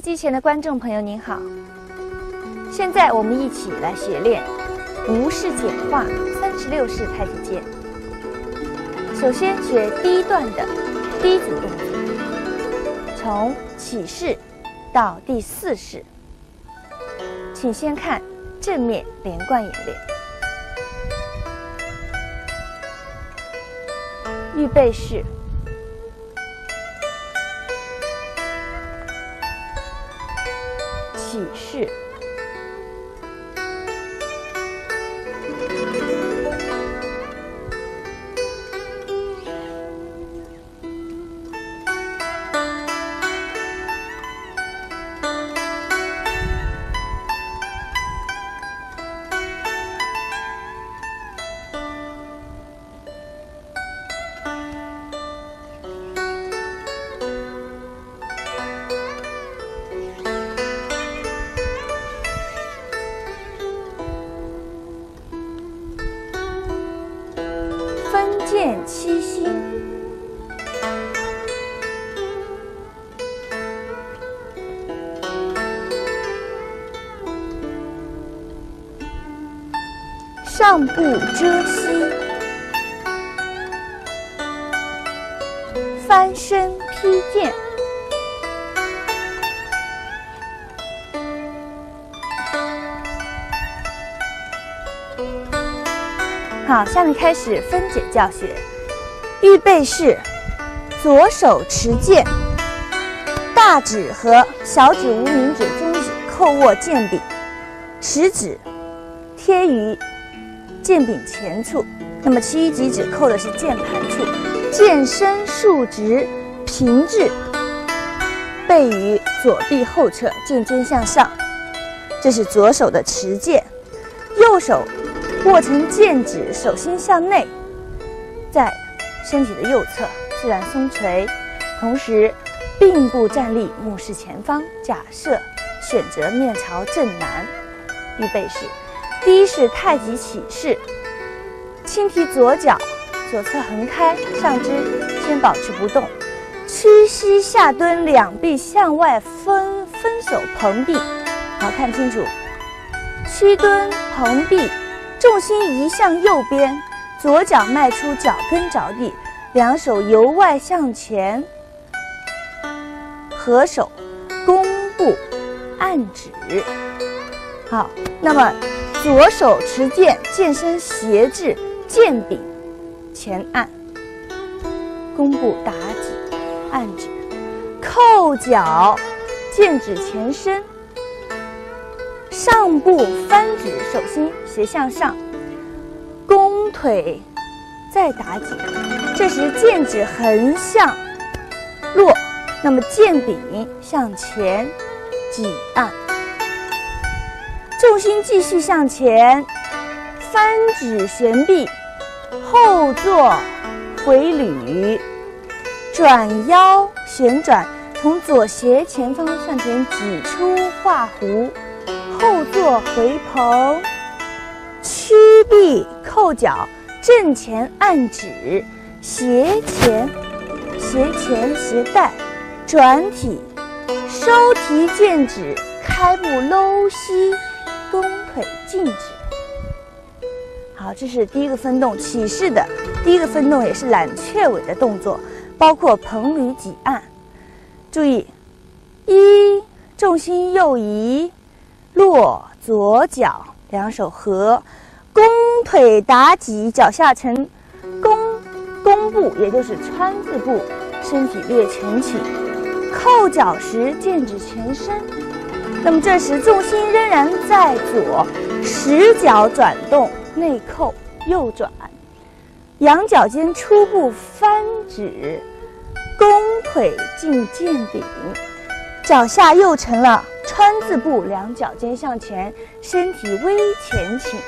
机前的观众朋友您好，现在我们一起来学练无式简化三十六式太极剑。首先学第一段的第一组动作，从起势到第四式，请先看正面连贯演练。预备式。是是分解教学。预备式：左手持剑，大指和小指、无名指、中指扣握剑柄，食指贴于剑柄前处，那么其余几指扣的是键盘处。剑身竖直平置背于左臂后侧，剑尖向上。这是左手的持剑，右手。握成剑指，手心向内，在身体的右侧自然松垂，同时并步站立，目视前方。假设选择面朝正南，预备式。第一是太极起势，轻提左脚，左侧横开，上肢先保持不动，屈膝下蹲，两臂向外分分手蓬臂。好看清楚，屈蹲蓬臂。重心移向右边，左脚迈出脚跟着地，两手由外向前，合手，弓步，按指。好，那么左手持剑，剑身斜至剑柄前按，弓步打指，按指，扣脚，剑指前伸。上步翻指，手心斜向上，弓腿再打戟。这时剑指横向落，那么剑柄向前挤按，重心继续向前，翻指旋臂，后坐回捋，转腰旋转，从左斜前方向前挤出画弧。后坐回蓬，屈臂扣脚，正前按指，斜前斜前斜带，转体收提剑指，开步搂膝，弓腿静止。好，这是第一个分动起势的第一个分动，也是揽雀尾的动作，包括蓬捋挤按。注意，一重心右移。落左脚，两手合，弓腿打脊，脚下呈弓弓步，也就是川字步，身体略前倾，扣脚时剑指前伸。那么这时重心仍然在左，十脚转动内扣，右转，仰脚尖初步翻指，弓腿进剑柄，脚下又成了。川字步，两脚尖向前，身体微前倾，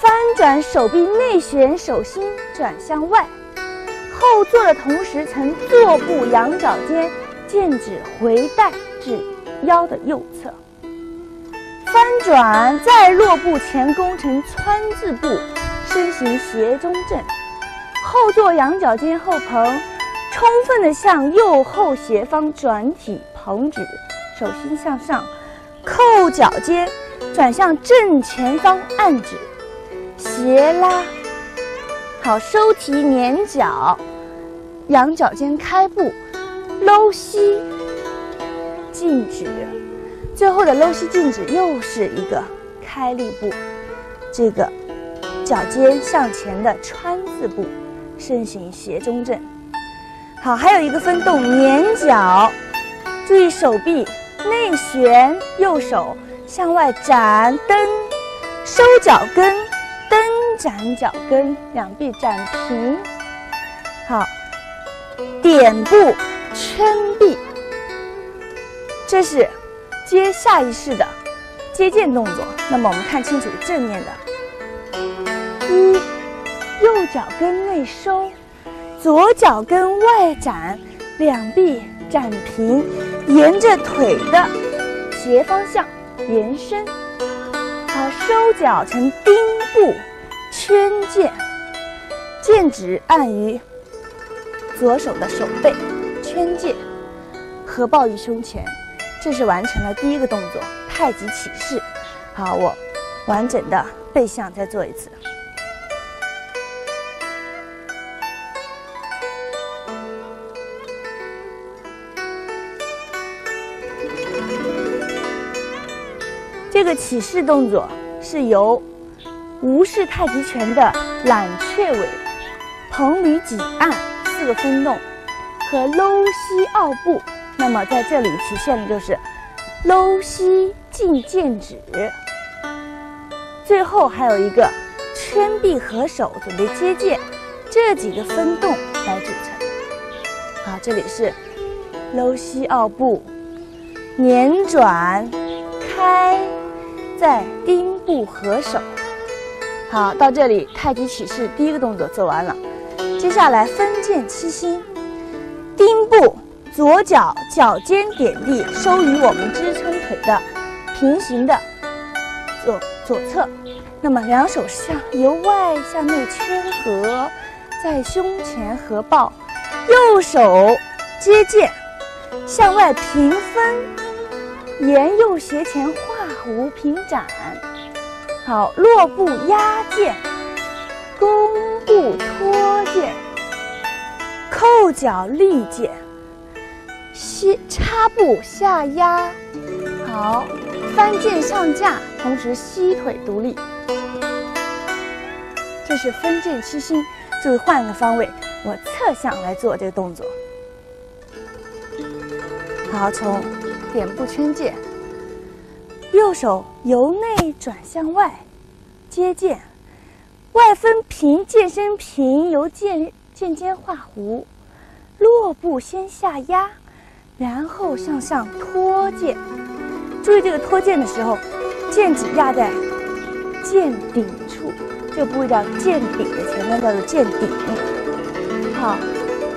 翻转手臂内旋，手心转向外。后坐的同时，呈坐步，仰脚尖，剑指回带至腰的右侧。翻转再落步前弓，呈川字步，身形斜中正。后坐仰脚尖后棚，充分的向右后斜方转体。横指，手心向上，扣脚尖，转向正前方按指，斜拉。好，收提捻脚，仰脚尖开步，搂膝静止。最后的搂膝静止又是一个开立步，这个脚尖向前的川字步，身形斜中正。好，还有一个分动捻脚，注意手臂内旋，右手向外展蹬，收脚跟。蹬展脚跟，两臂展平，好，点步圈臂，这是接下意识的接剑动作。那么我们看清楚正面的，一，右脚跟内收，左脚跟外展，两臂展平，沿着腿的斜方向延伸。好，收脚成丁步，圈剑，剑指按于左手的手背，圈剑，合抱于胸前，这是完成了第一个动作太极起势。好，我完整的背向再做一次。这个起势动作是由吴氏太极拳的揽雀尾、蓬捋挤按四个分动和搂膝拗步，那么在这里体现的就是搂膝进剑指，最后还有一个圈臂合手准备接剑，这几个分动来组成。好，这里是搂膝拗步，捻转开。在丁步合手，好，到这里太极起势第一个动作做完了，接下来分剑七星，丁步，左脚脚尖点地，收于我们支撑腿的平行的左左侧，那么两手向由外向内圈合，在胸前合抱，右手接剑，向外平分。沿右斜前画弧平展，好，落步压剑，弓步托剑，扣脚立剑，膝插步下压，好，翻剑上架，同时膝腿独立，这是分剑七星。就是换个方位，我侧向来做这个动作。好，从。点步圈剑，右手由内转向外接剑，外分平剑身平，由剑剑尖画弧，落步先下压，然后向上托剑。注意这个托剑的时候，剑指压在剑顶处，这个部位叫剑顶的前面叫做剑顶。好，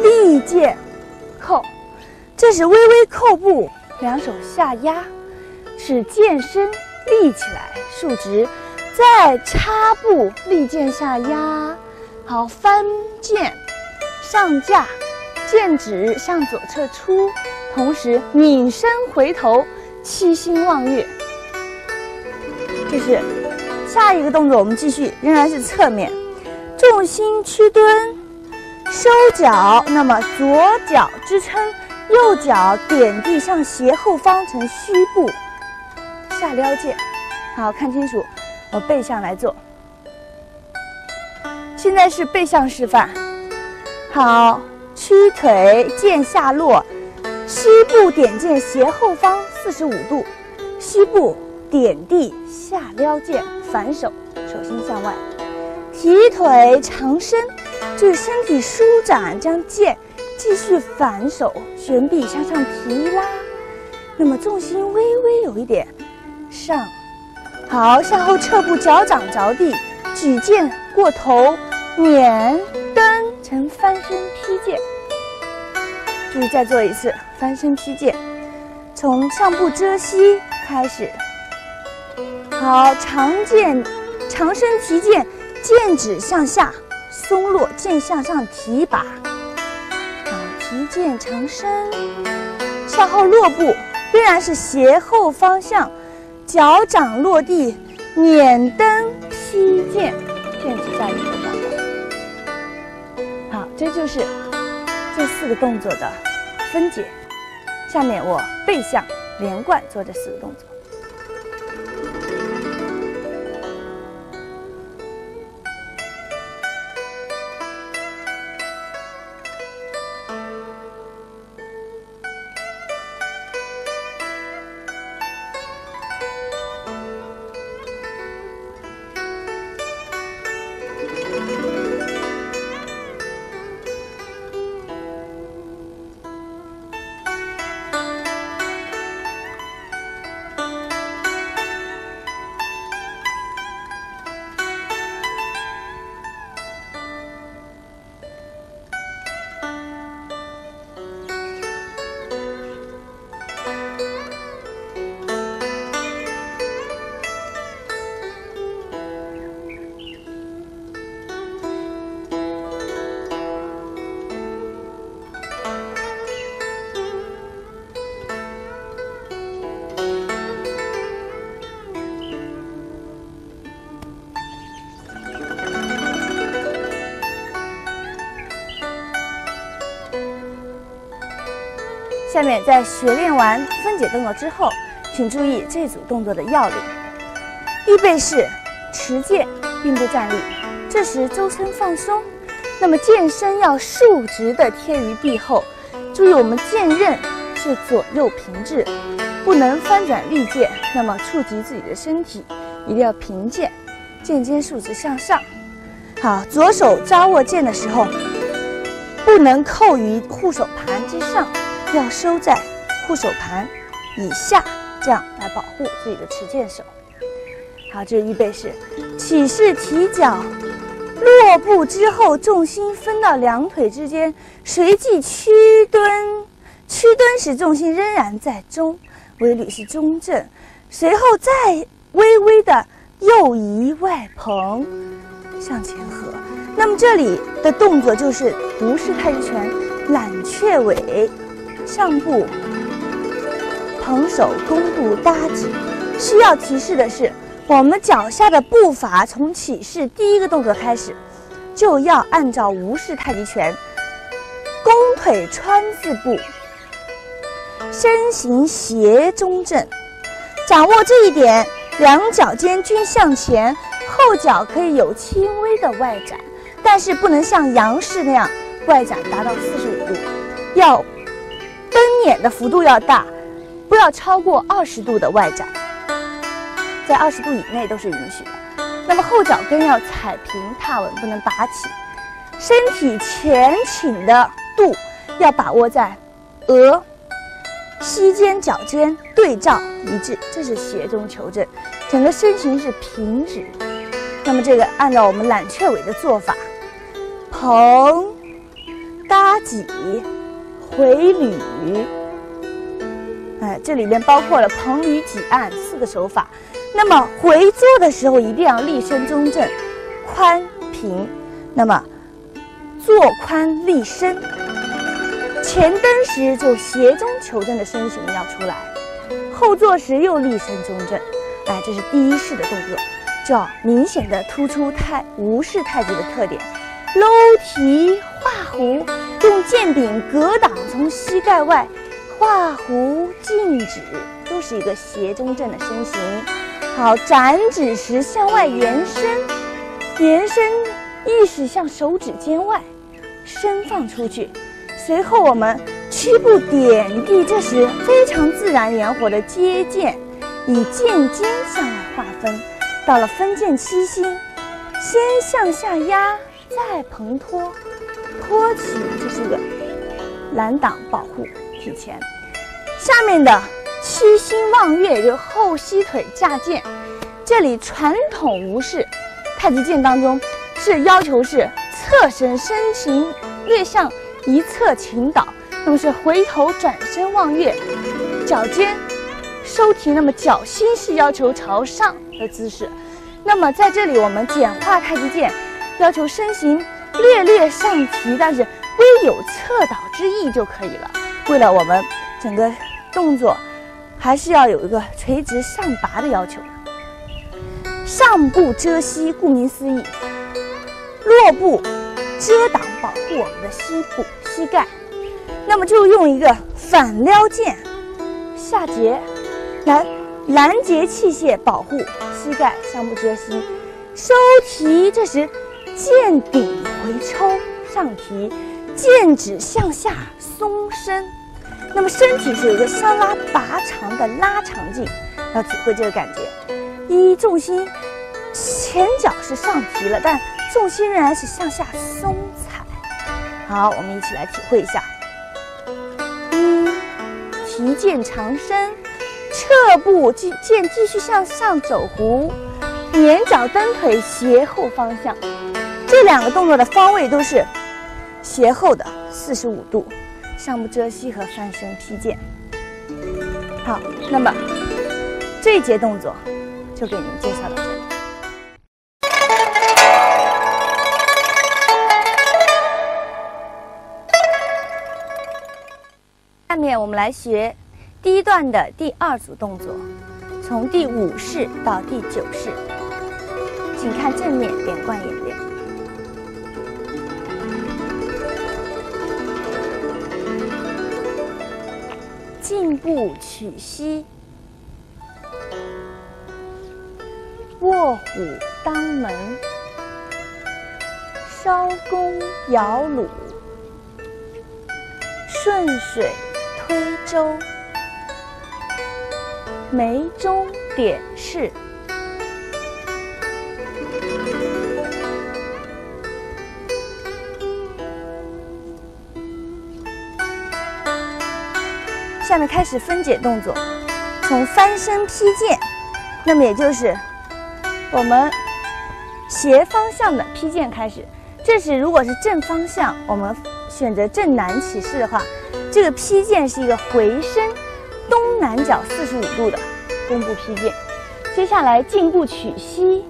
立剑扣，这是微微扣步。两手下压，使剑身立起来，竖直，再插步立剑下压，好翻剑上架，剑指向左侧出，同时拧身回头，七星望月。这是下一个动作，我们继续，仍然是侧面，重心屈蹲，收脚，那么左脚支撑。右脚点地向斜后方成虚步下撩剑，好看清楚，我背向来做。现在是背向示范，好，屈腿剑下落，膝部点剑斜后方四十五度，膝部点地下撩剑反手，手心向外，提腿长伸，就是身体舒展，将剑。继续反手旋臂向上提拉，那么重心微微有一点上，好，向后撤步，脚掌着地，举剑过头，捻蹬成翻身劈剑。注意再做一次翻身劈剑，从上步遮膝开始，好，长剑长身提剑，剑指向下松落，剑向上提拔。好提剑长身，向后落步，仍然是斜后方向，脚掌落地，捻蹬劈剑，剑指下一个方向。好，这就是这四个动作的分解。下面我背向连贯做这四个动作。在学练完分解动作之后，请注意这组动作的要领。预备式持剑并不站立，这时周身放松，那么剑身要竖直的贴于臂后。注意我们剑刃是左右平置，不能翻转利剑，那么触及自己的身体，一定要平剑，剑尖竖直向上。好，左手抓握剑的时候，不能扣于护手盘之上。要收在护手盘以下，这样来保护自己的持剑手。好，这是预备式，起势提脚，落步之后重心分到两腿之间，随即屈蹲，屈蹲时重心仍然在中，尾履是中正，随后再微微的右移外蓬，向前合。那么这里的动作就是不是太极拳揽雀尾。上步，捧手弓步搭脊。需要提示的是，我们脚下的步伐从起势第一个动作开始，就要按照吴式太极拳，弓腿穿字步，身形斜中正。掌握这一点，两脚尖均向前，后脚可以有轻微的外展，但是不能像杨式那样外展达到四十五度，要。蹬捻的幅度要大，不要超过二十度的外展，在二十度以内都是允许的。那么后脚跟要踩平踏稳，不能拔起。身体前倾的度要把握在额、膝尖、脚尖对照一致，这是斜中求正。整个身形是平直。那么这个按照我们揽雀尾的做法，捧搭脊。回捋，哎，这里面包括了捧捋挤按四个手法。那么回坐的时候一定要立身中正，宽平。那么坐宽立身，前蹬时就斜中求正的身形要出来，后坐时又立身中正。哎，这是第一式的动作，就要明显的突出太吴式太极的特点。搂提画弧，用剑柄格挡从膝盖外，画弧静止，都是一个斜中正的身形。好，展指时向外延伸，延伸意识向手指尖外伸放出去。随后我们屈步点地，这时非常自然圆活的接剑，以剑尖向外划分。到了分剑七星，先向下压。再蓬托，托起，就是个拦挡保护体前。下面的七星望月也，就后膝腿架剑。这里传统吴式太极剑当中是要求是侧身身形略向一侧倾倒，那么是回头转身望月，脚尖收提，那么脚心是要求朝上的姿势。那么在这里我们简化太极剑。要求身形略略上提，但是微有侧倒之意就可以了。为了我们整个动作还是要有一个垂直上拔的要求。上部遮膝，顾名思义，落部遮挡保护我们的膝部、膝盖。那么就用一个反撩剑下截来拦截器械，保护膝盖，上部遮膝。收提，这时剑顶回抽，上提，剑指向下松伸。那么身体是有一个相拉拔长的拉长劲，要体会这个感觉。一重心前脚是上提了，但重心仍然是向下松踩。好，我们一起来体会一下。一提剑长伸，撤步继，剑继续向上走弧。捻脚蹬腿斜后方向，这两个动作的方位都是斜后的四十五度，上部遮膝和翻身劈剑。好，那么这一节动作就给您介绍到这里。下面我们来学第一段的第二组动作，从第五式到第九式。请看正面连贯演练。步取膝，卧虎当门，烧弓摇橹，顺水推舟，眉中点事。下面开始分解动作，从翻身劈剑，那么也就是我们斜方向的劈剑开始。这时如果是正方向，我们选择正南起势的话，这个劈剑是一个回身东南角四十五度的弓步劈剑。接下来进步取膝，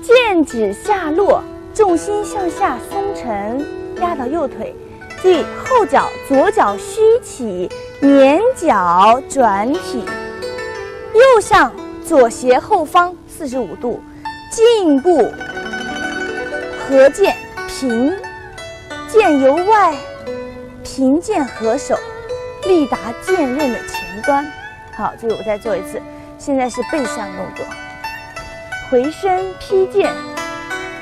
剑指下落，重心向下松沉，压到右腿，注意后脚左脚虚起。捻脚转体，右向左斜后方四十五度，进步合剑平，剑由外平剑合手，力达剑刃的前端。好，这个我再做一次。现在是背向动作，回身劈剑，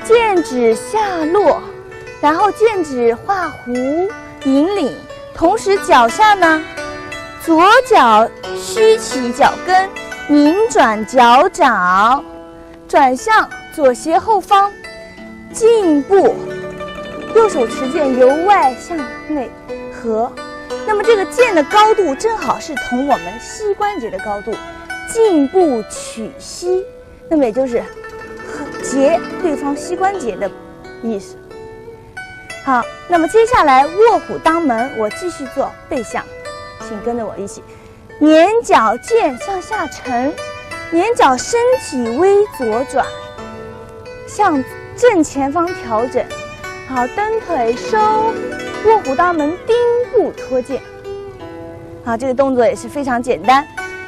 剑指下落，然后剑指画弧引领，同时脚下呢。左脚虚起脚跟，拧转脚掌，转向左斜后方，进步。右手持剑由外向内合，那么这个剑的高度正好是同我们膝关节的高度，进步取膝，那么也就是截对方膝关节的意思。好，那么接下来卧虎当门，我继续做背向。请跟着我一起，捻脚剑向下沉，捻脚身体微左转，向正前方调整。好，蹬腿收，卧虎当门，丁步托剑。好，这个动作也是非常简单，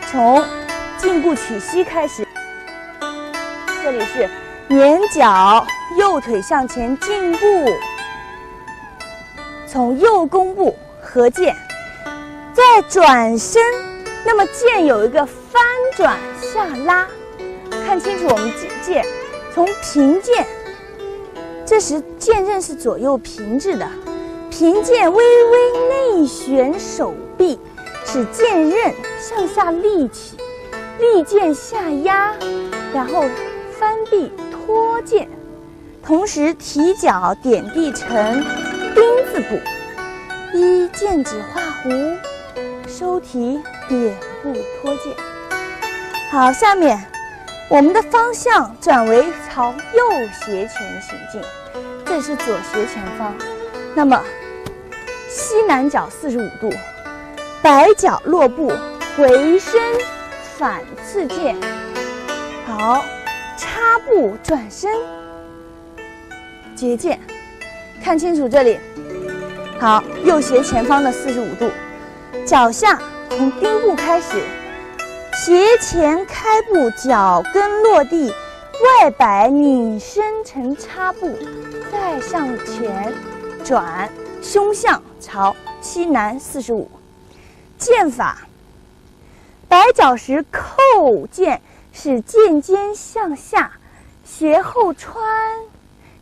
从进步曲膝开始。这里是捻脚，右腿向前进步，从右弓步合剑。再转身，那么剑有一个翻转下拉，看清楚我们剑剑从平剑，这时剑刃是左右平置的，平剑微微内旋手臂，使剑刃向下立起，立剑下压，然后翻臂托剑，同时提脚点地沉丁字步，一剑指画弧。收提点步托剑，好，下面我们的方向转为朝右斜前行进，这是左斜前方。那么西南角四十五度，摆脚落步，回身反刺剑，好，插步转身接剑，看清楚这里，好，右斜前方的四十五度。脚下从丁步开始，斜前开步，脚跟落地，外摆拧身成插步，再向前转，胸向朝西南四十五。剑法：摆脚时扣剑，使剑尖向下，斜后穿，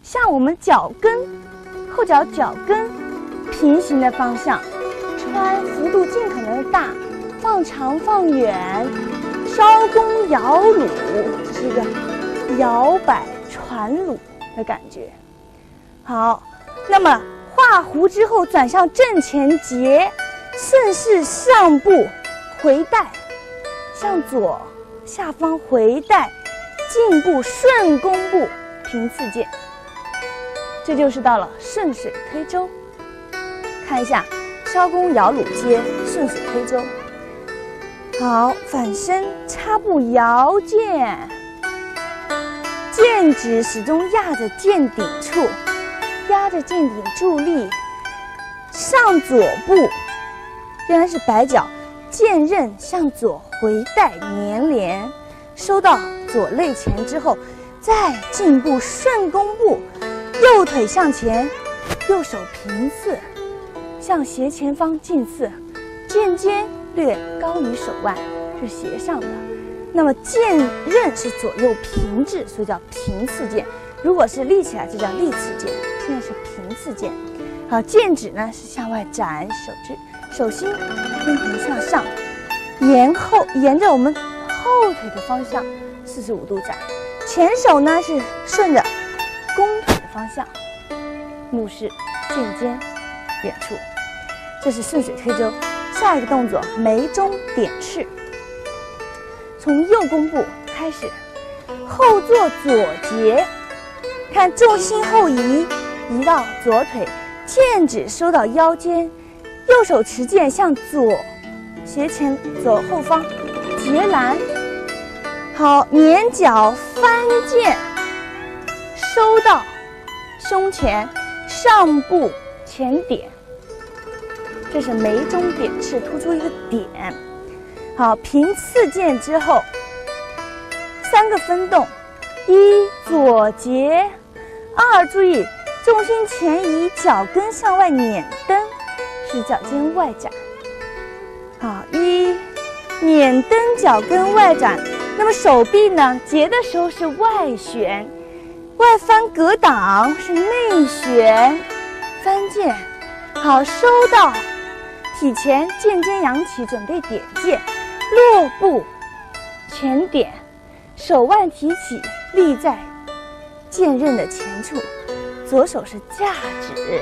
向我们脚跟后脚脚跟平行的方向。穿幅度尽可能的大，放长放远，烧弓摇橹，这是一个摇摆传橹的感觉。好，那么画弧之后转向正前结，顺势上步回带，向左下方回带，进步顺弓步平次剑，这就是到了顺水推舟。看一下。烧弓摇橹接顺水推舟，好，反身插步摇剑，剑指始终压着剑顶处，压着剑顶助力，上左步，仍然是摆脚，剑刃向左回带粘连，收到左肋前之后，再进步顺弓步，右腿向前，右手平刺。向斜前方近刺，剑尖略高于手腕，是斜上的。那么剑刃是左右平置，所以叫平刺剑。如果是立起来，就叫立刺剑。现在是平刺剑。好，剑指呢是向外展，手指手心天平向上，沿后沿着我们后腿的方向四十五度展。前手呢是顺着弓腿的方向，目视剑尖远处。这是顺水推舟，下一个动作眉中点翅。从右弓步开始，后坐左截，看重心后移，移到左腿，剑指收到腰间，右手持剑向左斜前走后方，截拦。好，捻脚翻剑，收到胸前，上步前点。这是眉中点刺，突出一个点。好，平刺剑之后，三个分动：一左截，二注意重心前移，脚跟向外捻蹬，使脚尖外展。好，一捻蹬，脚跟外展。那么手臂呢？截的时候是外旋，外翻格挡是内旋，翻剑。好，收到。体前剑尖扬起，准备点剑，落步前点，手腕提起，立在剑刃的前处，左手是架指，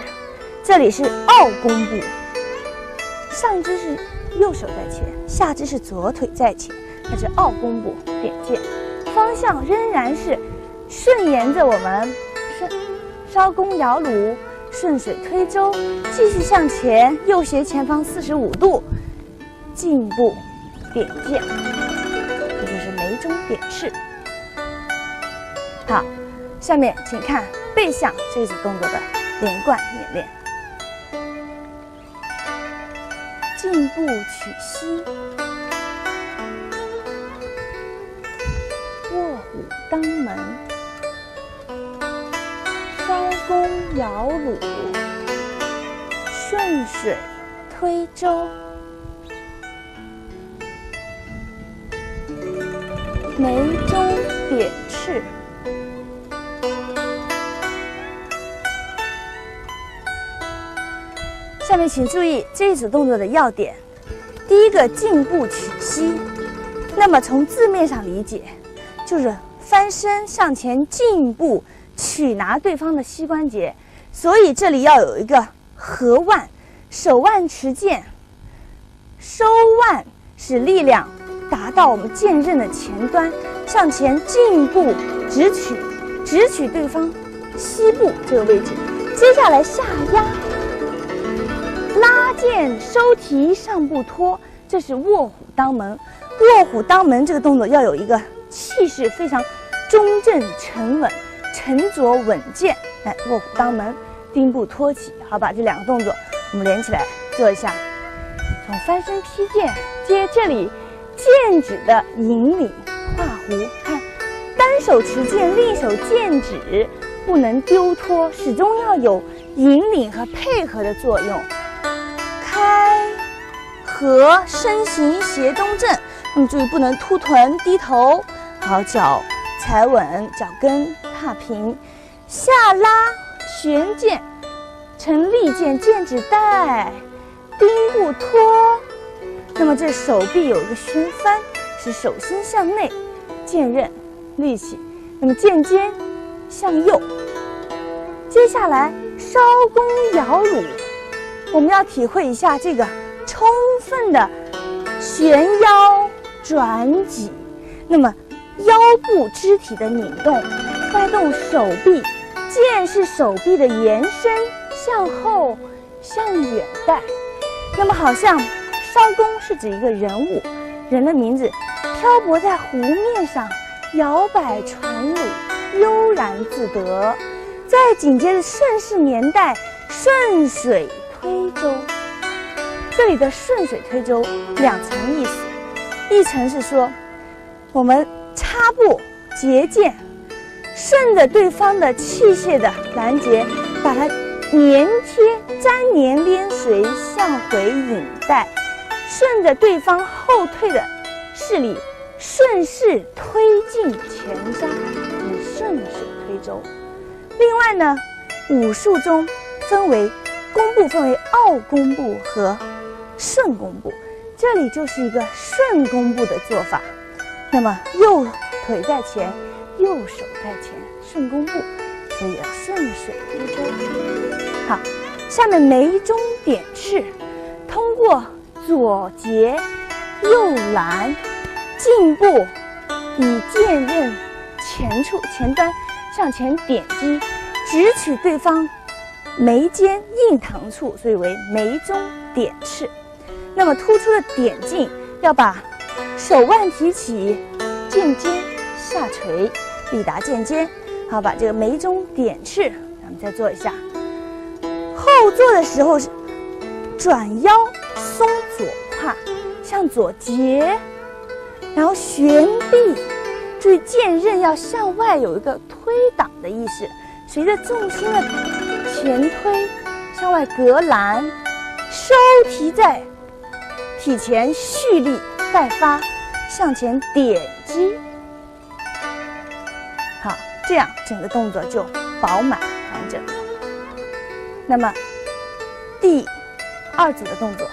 这里是拗弓步，上肢是右手在前，下肢是左腿在前，它是拗弓步点剑，方向仍然是顺沿着我们烧烧弓摇橹。顺水推舟，继续向前，右斜前方四十五度，进步点剑，这就是眉中点赤。好，下面请看背向这组动作的连贯演练。进步取膝，卧虎当门。弓摇橹，顺水推舟，眉中点赤。下面请注意这一组动作的要点。第一个进步曲膝，那么从字面上理解，就是翻身向前进步。取拿对方的膝关节，所以这里要有一个合腕，手腕持剑，收腕，使力量达到我们剑刃的前端，向前进步，直取，直取对方膝部这个位置。接下来下压，拉剑收提上步托，这是卧虎当门。卧虎当门这个动作要有一个气势非常中正沉稳。沉着稳健，来卧虎当门，丁步托起，好，把这两个动作我们连起来做一下。从翻身劈剑接这里剑指的引领画弧，看单手持剑，另一手剑指不能丢脱，始终要有引领和配合的作用。开合身形斜中正，那么注意不能凸臀低头，好脚踩稳，脚跟踏平。下拉旋剑，成立剑，剑指带，丁不脱。那么这手臂有一个旋翻，是手心向内，剑刃立起。那么剑尖向右。接下来稍弓摇乳，我们要体会一下这个充分的旋腰转脊。那么腰部肢体的拧动，带动手臂。剑是手臂的延伸，向后向远带。那么，好像艄公是指一个人物，人的名字，漂泊在湖面上，摇摆船橹，悠然自得。再紧接着，盛世年代，顺水推舟。这里的顺水推舟两层意思，一层是说，我们插步结剑。顺着对方的器械的拦截，把它粘贴、粘连连随向回引带，顺着对方后退的势力，顺势推进前扎，以顺水推舟。另外呢，武术中分为弓步，分为奥弓步和顺弓步，这里就是一个顺弓步的做法。那么右腿在前。右手在前，顺弓步，所以要顺水推舟。好，下面眉中点翅，通过左截右拦，进步以剑刃前处前端向前点击，直取对方眉间印堂处，所以为眉中点赤。那么突出的点劲，要把手腕提起，剑尖下垂。必达剑尖，好，把这个眉中点赤，咱们再做一下。后坐的时候是转腰松左胯，向左截，然后旋臂，注意剑刃要向外有一个推挡的意识，随着重心的前推，向外隔拦，收提在体前蓄力待发，向前点击。好这样整个动作就饱满完整。那么第二组的动作，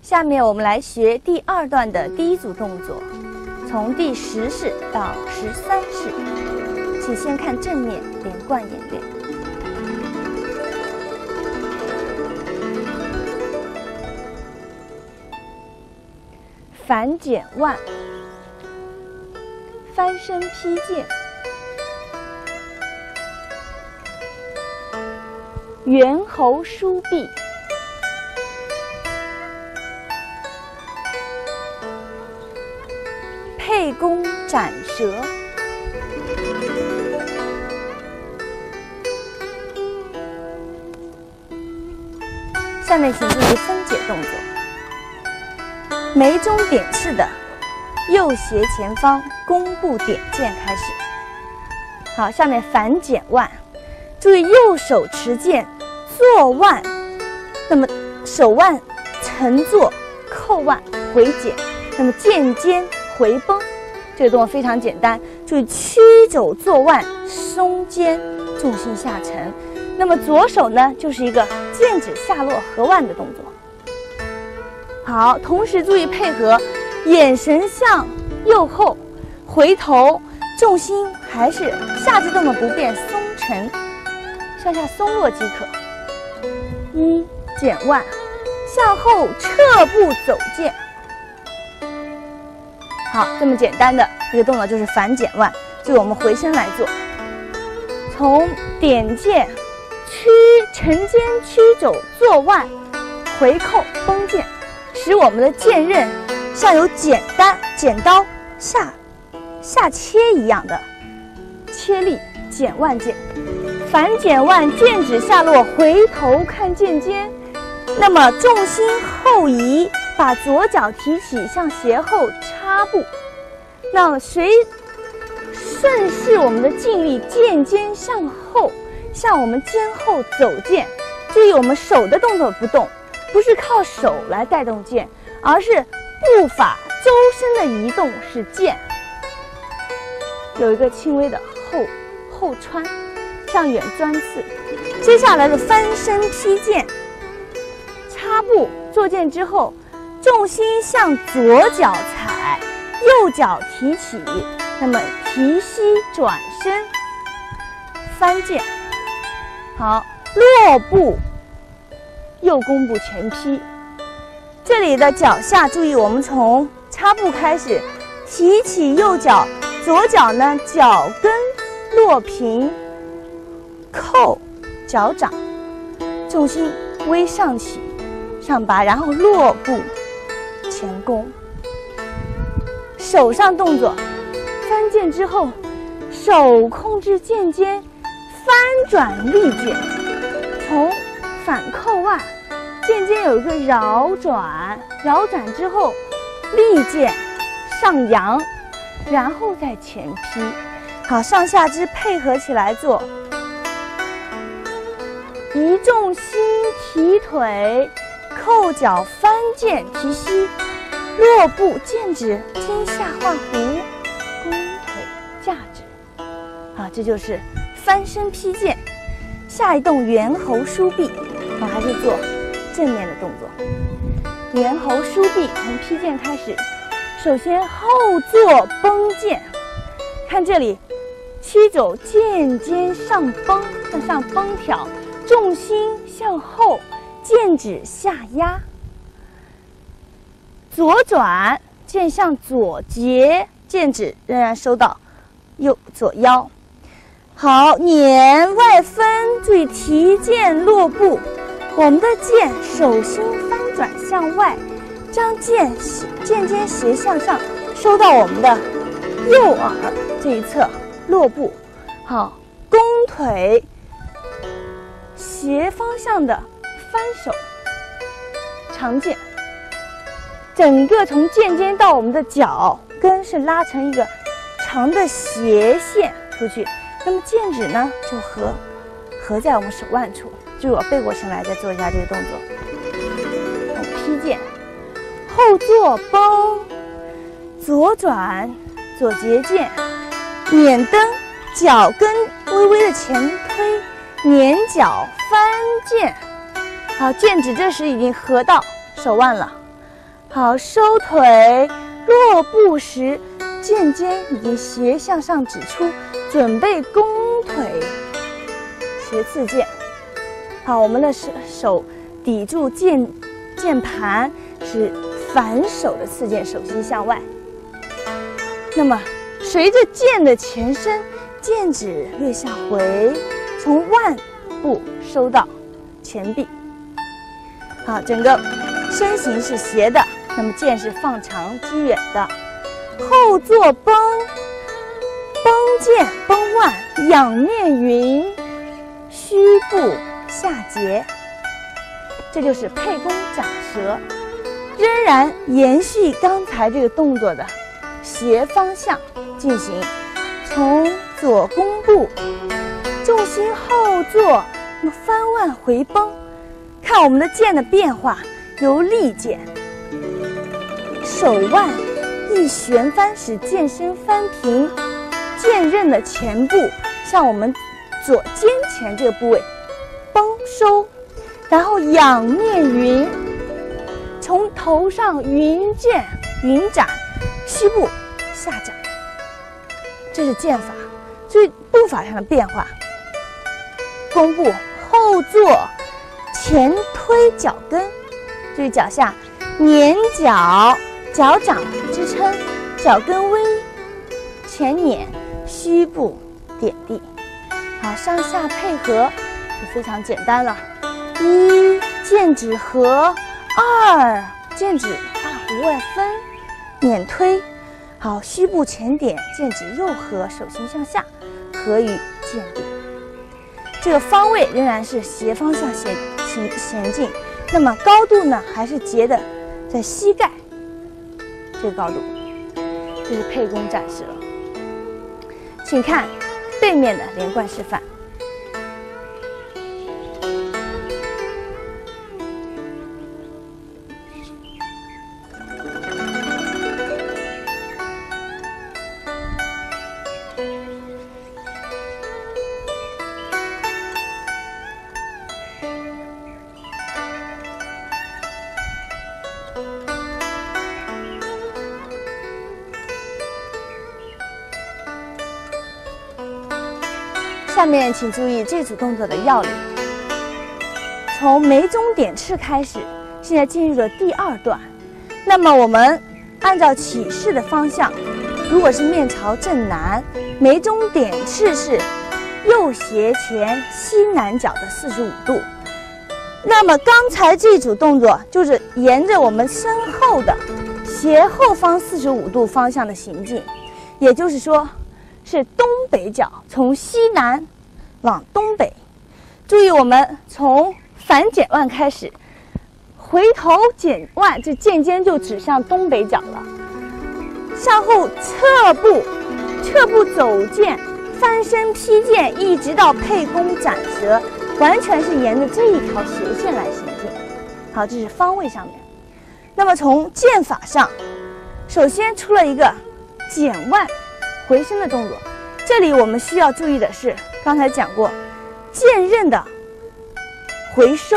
下面我们来学第二段的第一组动作，从第十式到十三式，请先看正面连贯演练。反剪腕，翻身劈剑，猿猴舒臂，沛公斩蛇。下面请注意分解动作。眉中点刺的右斜前方弓步点剑开始。好，下面反剪腕，注意右手持剑坐腕，那么手腕沉坐扣腕回剪，那么剑尖回绷，这个动作非常简单。注意屈肘坐腕松肩，重心下沉。那么左手呢，就是一个剑指下落合腕的动作。好，同时注意配合，眼神向右后，回头，重心还是下肢动作不变，松沉，向下松落即可。一减腕，向后撤步走剑。好，这么简单的一个动作就是反减腕，就我们回身来做，从点剑，屈沉肩屈肘坐腕，回扣绷。使我们的剑刃像有剪刀、剪刀下下切一样的切力剪腕剑。反剪腕，剑指下落，回头看剑尖。那么重心后移，把左脚提起，向斜后插步。那随顺势我们的劲力，剑尖向后，向我们肩后走剑。注意我们手的动作不动，不是靠手来带动剑，而是步法周身的移动是剑。有一个轻微的后后穿。向远钻刺，接下来的翻身劈剑，插步坐剑之后，重心向左脚踩，右脚提起，那么提膝转身翻剑，好，落步右弓步前劈，这里的脚下注意，我们从插步开始，提起右脚，左脚呢脚跟落平。扣脚掌，重心微上起，上拔，然后落步前弓。手上动作，翻剑之后，手控制剑尖，翻转立剑，从反扣腕，剑尖有一个绕转，绕转之后立剑上扬，然后再前劈。好，上下肢配合起来做。移重心，提腿，扣脚，翻剑，提膝，落步，剑指今下画弧，弓腿架指。啊，这就是翻身劈剑。下一动猿猴舒臂，我们还是做正面的动作。猿猴舒臂，从劈剑开始。首先后坐绷剑，看这里，七肘剑尖上绷，向上绷挑。重心向后，剑指下压。左转，剑向左截，剑指仍然收到右左腰。好，捻外分，注意提剑落步。我们的剑手心翻转向外，将剑剑尖斜向上，收到我们的右耳这一侧落步。好，弓腿。斜方向的翻手，长剑，整个从剑尖到我们的脚跟是拉成一个长的斜线出去。那么剑指呢，就合合在我们手腕处。就我背过身来，再做一下这个动作。劈剑，后坐绷，左转，左截剑，捻蹬，脚跟微微的前推。捻脚翻剑，好，剑指这时已经合到手腕了。好，收腿落步时，剑尖已经斜向上指出，准备弓腿斜刺剑。好，我们的手手抵住剑键盘，是反手的刺剑，手心向外。那么，随着剑的前伸，剑指略向回。从腕部收到前臂，好，整个身形是斜的，那么剑是放长击远的。后坐绷，绷剑绷腕，仰面云，虚步下截，这就是沛弓斩蛇，仍然延续刚才这个动作的斜方向进行，从左弓步。重心后坐，那么翻腕回绷，看我们的剑的变化，由立剑，手腕一旋翻，使剑身翻平，剑刃的前部向我们左肩前这个部位绷收，然后仰面云，从头上云剑云斩，虚步下斩，这是剑法，注意步法上的变化。弓步后坐，前推脚跟，注意脚下，捻脚，脚掌支撑，脚跟微前捻，虚步点地。好，上下配合就非常简单了。一剑指合，二剑指大弧外分，捻推。好，虚步前点，剑指右合，手心向下，合于剑柄。这个方位仍然是斜方向前前前进，那么高度呢，还是结的在膝盖这个高度。这是沛公展示了，请看背面的连贯示范。面请注意这组动作的要领。从眉中点刺开始，现在进入了第二段。那么我们按照起势的方向，如果是面朝正南，眉中点刺是右斜前西南角的四十五度。那么刚才这组动作就是沿着我们身后的斜后方四十五度方向的行进，也就是说。是东北角，从西南往东北。注意，我们从反剪腕开始，回头剪腕，这剑尖就指向东北角了。向后侧步，侧步走剑，翻身劈剑，一直到沛公斩蛇，完全是沿着这一条斜线来行进。好，这是方位上面。那么从剑法上，首先出了一个剪腕。回身的动作，这里我们需要注意的是，刚才讲过，剑刃的回收，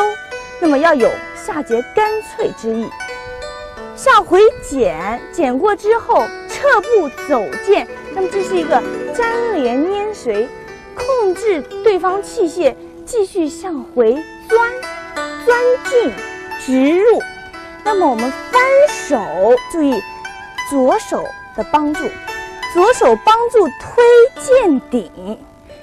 那么要有下节干脆之意。向回剪，剪过之后撤步走剑，那么这是一个粘连粘随，控制对方器械继续向回钻，钻进直入。那么我们翻手，注意左手的帮助。左手帮助推剑顶，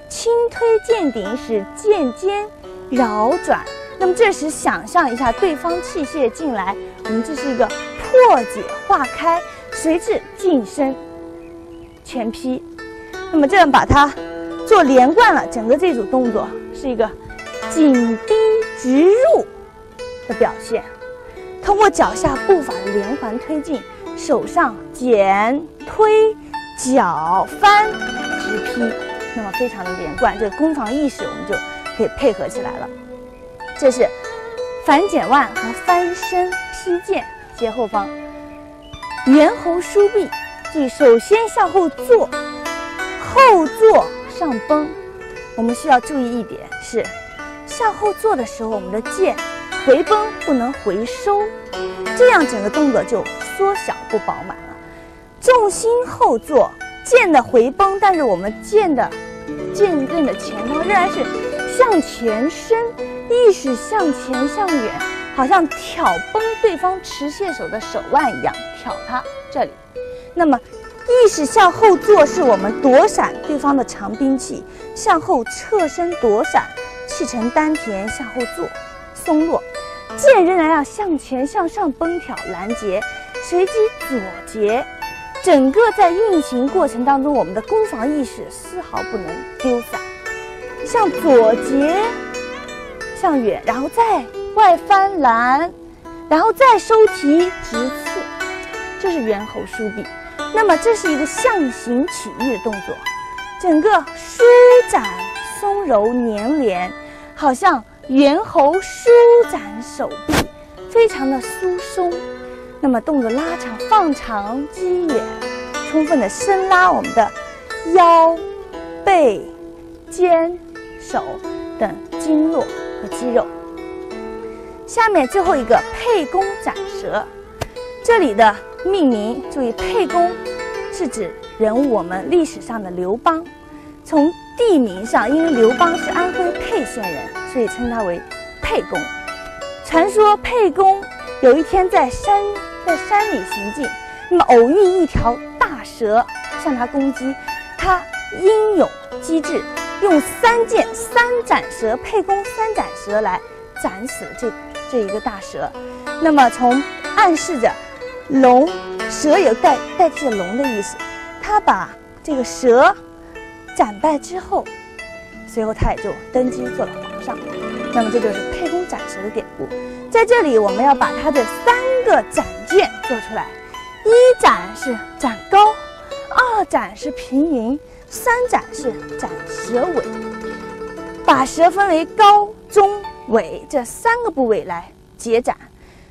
轻推剑顶，使剑尖绕转。那么这时想象一下，对方器械进来，我们这是一个破解化开，随之近身全劈。那么这样把它做连贯了，整个这组动作是一个紧逼直入的表现。通过脚下步伐的连环推进，手上剪推。脚翻直劈，那么非常的连贯，这个攻防意识我们就可以配合起来了。这是反剪腕和翻身劈剑，接后方，猿猴舒臂。注意，首先向后坐，后坐上绷。我们需要注意一点是，向后坐的时候，我们的剑回绷不能回收，这样整个动作就缩小不饱满了。重心后坐，剑的回绷，但是我们剑的剑刃的前方仍然是向前伸，意识向前向远，好像挑崩对方持械手的手腕一样，挑他这里。那么意识向后坐，是我们躲闪对方的长兵器，向后侧身躲闪，气沉丹田向后坐，松落，剑仍然要向前向上崩挑拦截，随即左截。整个在运行过程当中，我们的攻防意识丝毫不能丢散。向左截，向远，然后再外翻拦，然后再收提直刺，这是猿猴舒臂。那么这是一个象形曲意的动作，整个舒展松柔粘连，好像猿猴舒展手臂，非常的疏松。那么动作拉长、放长、击远，充分的伸拉我们的腰、背、肩、手等经络和肌肉。下面最后一个沛公斩蛇，这里的命名注意，沛公是指人物我们历史上的刘邦。从地名上，因为刘邦是安徽沛县人，所以称他为沛公。传说沛公有一天在山。在山里行进，那么偶遇一条大蛇向他攻击，他英勇机智，用三箭三斩蛇，沛公三斩蛇来斩死了这这一个大蛇。那么从暗示着龙蛇有代代替龙的意思，他把这个蛇斩败之后，随后他也就登基做了皇上。那么这就是沛公斩蛇的典故。在这里，我们要把它的三个展件做出来：一展是展高，二展是平匀，三展是展蛇尾。把蛇分为高、中、尾这三个部位来结展。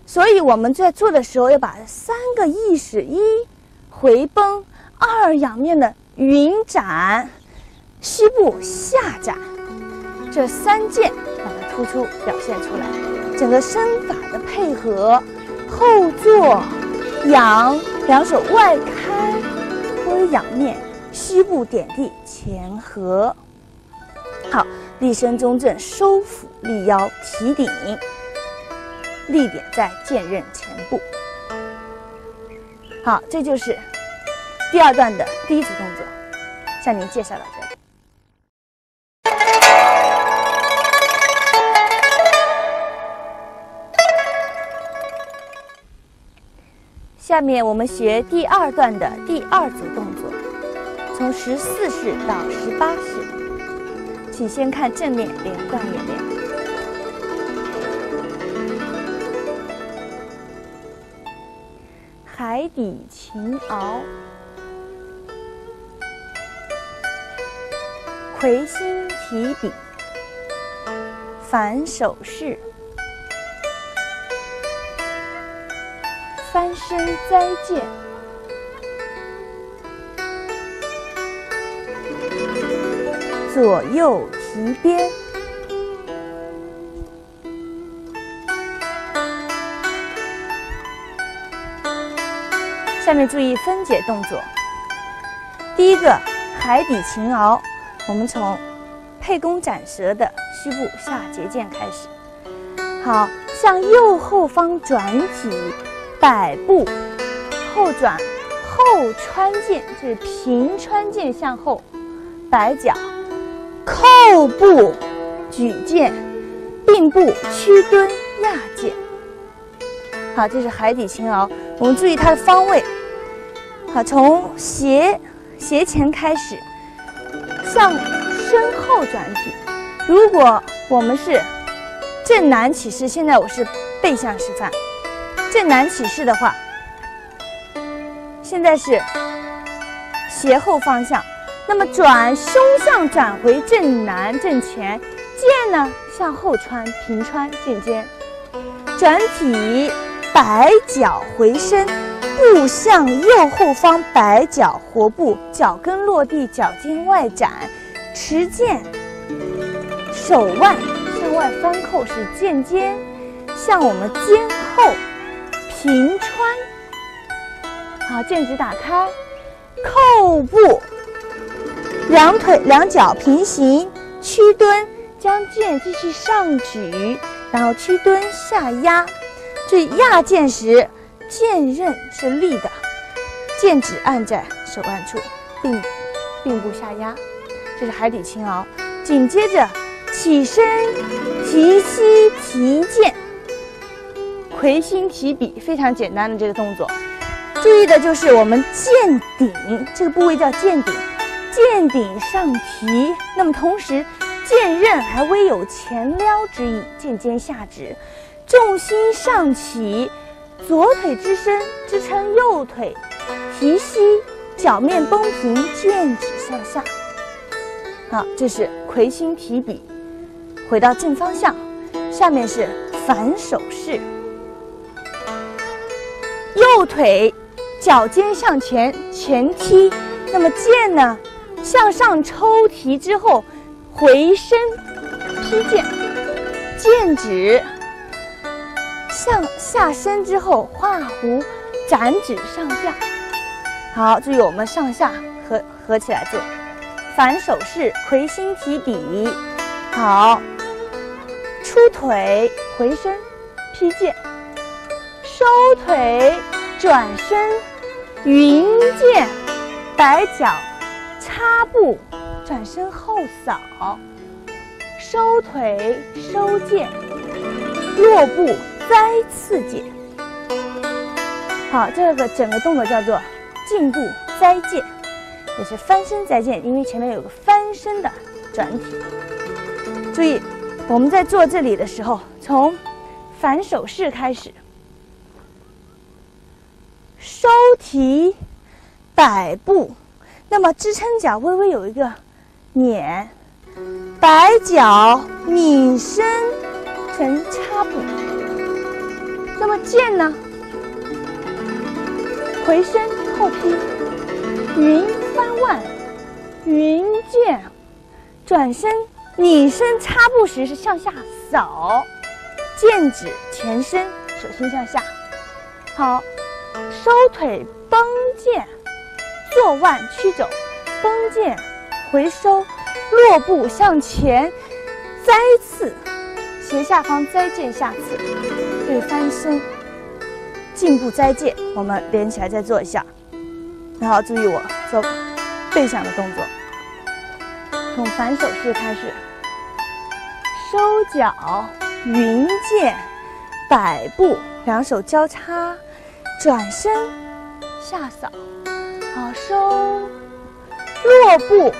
所以我们在做的时候，要把三个意识：一回绷，二仰面的云斩，虚部下展，这三件把它突出表现出来。整个身法的配合，后坐，仰，两手外开，微仰面，虚部点地，前合。好，立身中正，收腹立腰，提顶，立点在剑刃前部。好，这就是第二段的第一组动作，向您介绍了下面我们学第二段的第二组动作，从十四式到十八式，请先看正面连贯演练。海底擒鳌，魁星提笔，反手式。翻身栽剑，左右提鞭。下面注意分解动作。第一个海底擒鳌，我们从沛公斩蛇的虚部下结剑开始。好，向右后方转体。摆步后转后穿剑，这是平穿剑向后摆脚，扣步举剑，并步屈蹲压剑。好，这是海底擒鳌。我们注意它的方位。好，从斜斜前开始，向身后转体。如果我们是正南起势，现在我是背向示范。正南起势的话，现在是斜后方向，那么转胸向转回正南正前，剑呢向后穿平穿剑尖，转体摆脚回身，步向右后方摆脚活步，脚跟落地，脚尖外展，持剑手腕向外翻扣是剑尖向我们肩后。平穿，好，剑指打开，扣步，两腿两脚平行，屈蹲，将剑继续上举，然后屈蹲下压。注意压剑时，剑刃是立的，剑指按在手腕处，并并步下压。这是海底擒鳌。紧接着起身提膝提剑。魁星提笔，非常简单的这个动作，注意的就是我们剑顶这个部位叫剑顶，剑顶上提，那么同时剑刃还微有前撩之意，剑尖下指，重心上起，左腿支撑支撑右腿，提膝，脚面绷平，剑指向下。好，这是魁星提笔，回到正方向，下面是反手式。右腿脚尖向前前踢，那么剑呢向上抽提之后回身劈剑，剑指向下伸之后画弧展指上下。好，注意我们上下合合起来做反手式魁星提笔。好，出腿回身劈剑。收腿，转身，云剑，摆脚，插步，转身后扫，收腿，收剑，落步，栽刺剑。好，这个整个动作叫做进步栽剑。也是翻身再见，因为前面有个翻身的转体。注意，我们在做这里的时候，从反手式开始，收提摆步，那么支撑脚微微有一个捻，摆脚拧身成插步。那么剑呢？回身后劈，云翻腕，云剑，转身。拧身插步时是向下扫，剑指前伸，手心向下。好，收腿绷剑，坐腕屈肘，绷剑回收，落步向前，栽刺，斜下方栽剑下刺，对翻身，进步栽剑，我们连起来再做一下。然后注意我做背向的动作，从反手式开始。收脚，云剑，摆步，两手交叉，转身，下扫，好收，落步，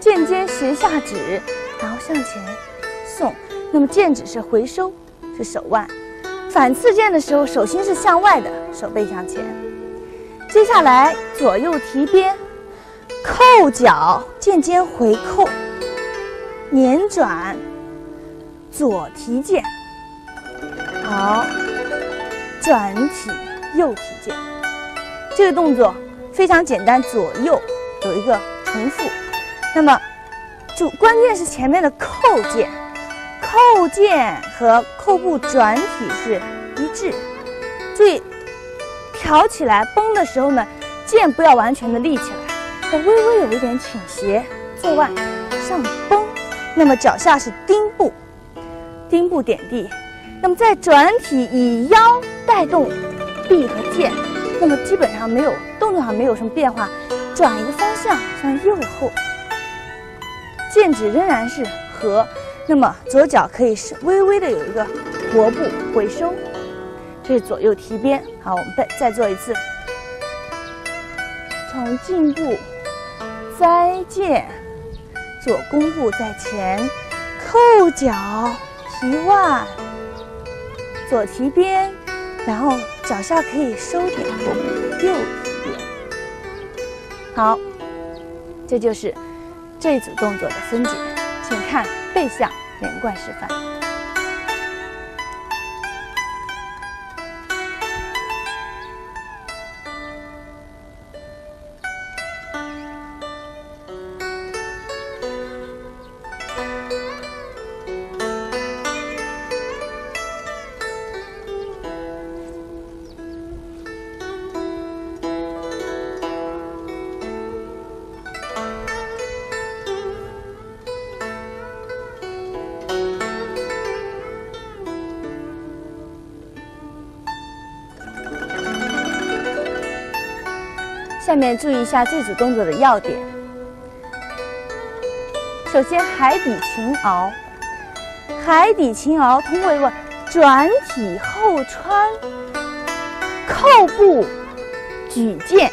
剑尖斜下指，然后向前送。那么剑指是回收，是手腕。反刺剑的时候，手心是向外的，手背向前。接下来左右提鞭，扣脚，剑尖回扣，捻转。左提剑，好，转体右提剑，这个动作非常简单，左右有一个重复。那么，就关键是前面的扣剑，扣剑和扣步转体是一致。注意，挑起来绷的时候呢，剑不要完全的立起来，要微微有一点倾斜，坐腕上绷。那么脚下是丁步。丁步点地，那么在转体以腰带动臂和剑，那么基本上没有动作上没有什么变化，转一个方向向右后，剑指仍然是合，那么左脚可以是微微的有一个活步回收，这是左右提鞭。好，我们再再做一次，从进步栽剑，左弓步在前，扣脚。提腕，左提鞭，然后脚下可以收点后，右一点。好，这就是这组动作的分解，请看背向连贯示范。下面注意一下这组动作的要点。首先，海底擒鳌，海底擒鳌通过一个转体后穿、扣步举剑、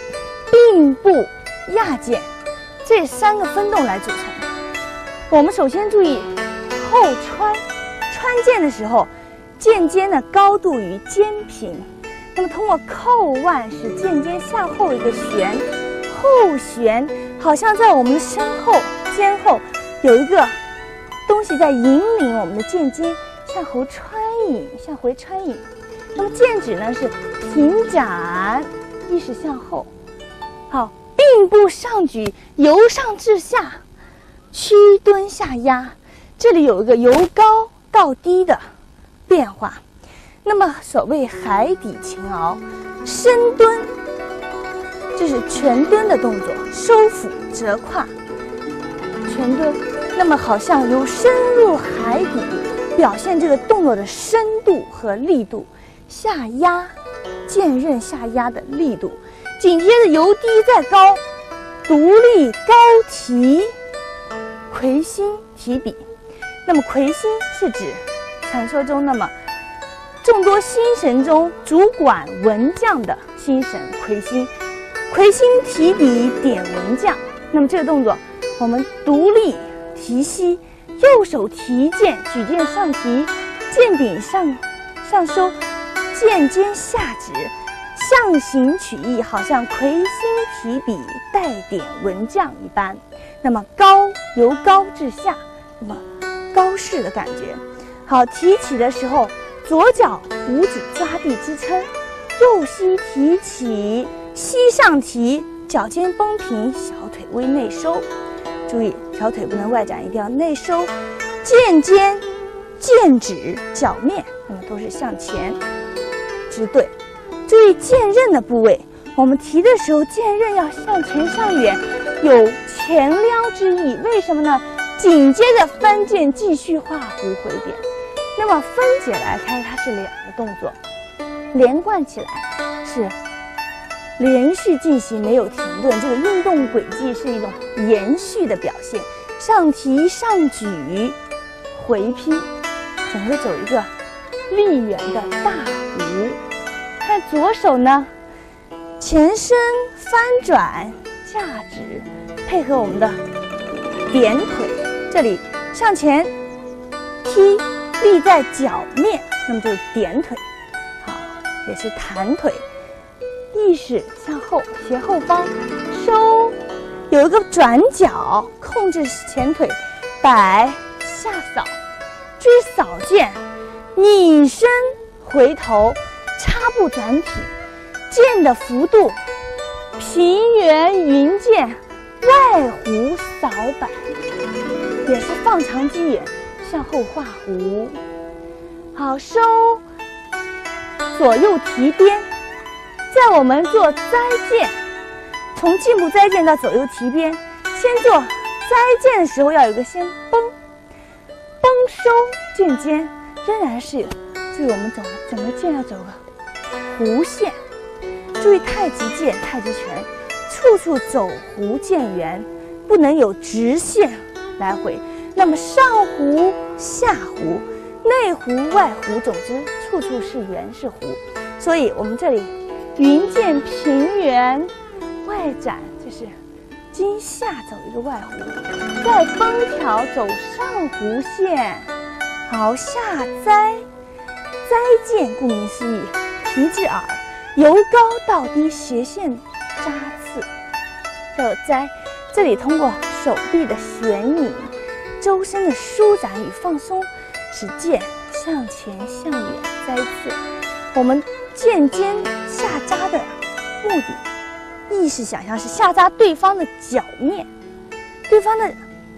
并步压剑这三个分动来组成。我们首先注意后穿，穿剑的时候，剑尖的高度与肩平。那么通过扣腕使剑尖向后一个旋，后旋，好像在我们的身后、肩后有一个东西在引领我们的剑尖向后穿引，向回穿引。那么剑指呢是平展，意识向后。好，并步上举，由上至下，屈蹲下压，这里有一个由高到低的变化。那么所谓海底擒鳌，深蹲，这是全蹲的动作，收腹折胯，全蹲。那么好像由深入海底，表现这个动作的深度和力度，下压，剑刃下压的力度。紧接着由低再高，独立高提，魁星提笔。那么魁星是指传说中那么。众多星神中主管文将的星神魁星，魁星提笔点文将。那么这个动作，我们独立提膝，右手提剑，举剑上提，剑柄上上收，剑尖下指，象形曲意，好像魁星提笔带点文将一般。那么高由高至下，那么高势的感觉。好，提起的时候，左脚五指抓地支撑，右膝提起，膝上提，脚尖绷平，小腿微内收。注意，小腿不能外展，一定要内收。剑尖、剑指、脚面，那么都是向前支对。注意剑刃的部位，我们提的时候，剑刃要向前向远，有前撩之意。为什么呢？紧接着翻剑，继续画弧回点。那么分解来看，它是两个动作，连贯起来是连续进行，没有停顿。这个运动轨迹是一种延续的表现，上提上举，回劈，整个走一个立圆的大弧。看左手呢，前伸翻转架指，配合我们的点腿，这里向前踢。立在脚面，那么就是点腿，好，也是弹腿，意识向后斜后方收，有一个转角，控制前腿摆下扫，注意扫剑，拧身回头插步转体，剑的幅度平圆云剑外弧扫摆，也是放长击眼。向后画弧，好收，左右提鞭。在我们做栽剑，从进步栽剑到左右提鞭，先做栽剑的时候要有个先绷，绷收剑尖，仍然是注意我们走整个剑要走个弧线。注意太极剑、太极拳，处处走弧渐圆，不能有直线来回。那么上弧、下弧、内弧、外弧，总之处处是圆是弧。所以我们这里云剑平圆外展，就是今下走一个外弧，在封条走上弧线。好，下栽，栽剑顾名思义，提至耳，由高到低斜线扎刺，叫栽。这里通过手臂的旋拧。周身的舒展与放松，使剑向前向远栽刺。我们剑尖下扎的目的，意识想象是下扎对方的脚面，对方的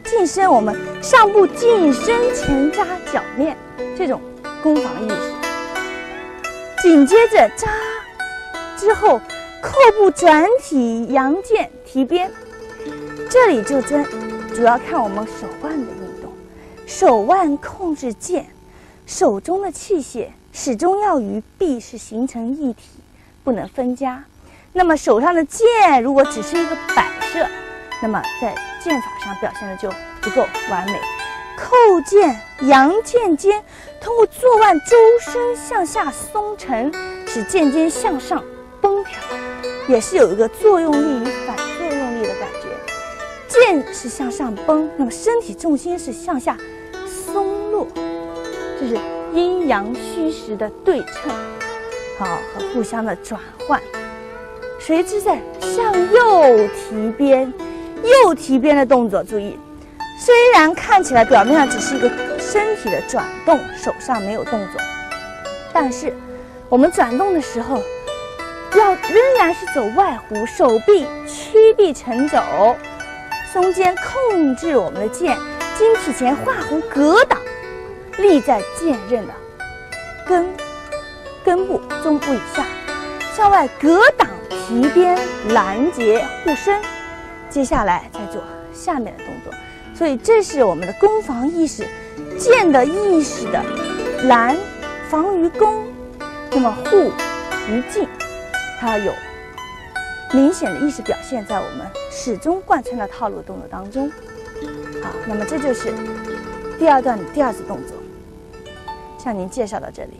近身，我们上步近身前扎脚面，这种攻防意识。紧接着扎之后，扣步转体扬剑提鞭，这里就真。主要看我们手腕的运动，手腕控制剑，手中的器械始终要与臂是形成一体，不能分家。那么手上的剑如果只是一个摆设，那么在剑法上表现的就不够完美。扣剑扬剑尖，通过坐腕周身向下松沉，使剑尖向上绷挑，也是有一个作用力。剑是向上绷，那么身体重心是向下松落，这是阴阳虚实的对称，好和互相的转换。随之在向右提鞭，右提鞭的动作，注意，虽然看起来表面上只是一个身体的转动，手上没有动作，但是我们转动的时候，要仍然是走外弧，手臂屈臂沉肘。松间控制我们的剑，经体前画弧格挡，立在剑刃的根根部中部以下，向外格挡提鞭拦截护身。接下来再做下面的动作，所以这是我们的攻防意识，剑的意识的拦防于攻，那么护于进，它有。明显的意识表现在我们始终贯穿的套路动作当中。好，那么这就是第二段的第二次动作，向您介绍到这里。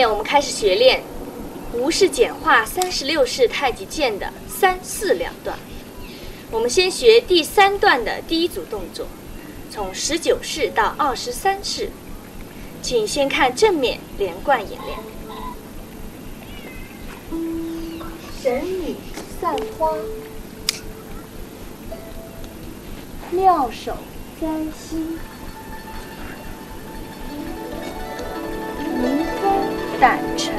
面我们开始学练吴氏简化三十六式太极剑的三四两段。我们先学第三段的第一组动作，从十九式到二十三式，请先看正面连贯演练。神女散花，妙手摘星，胆沉。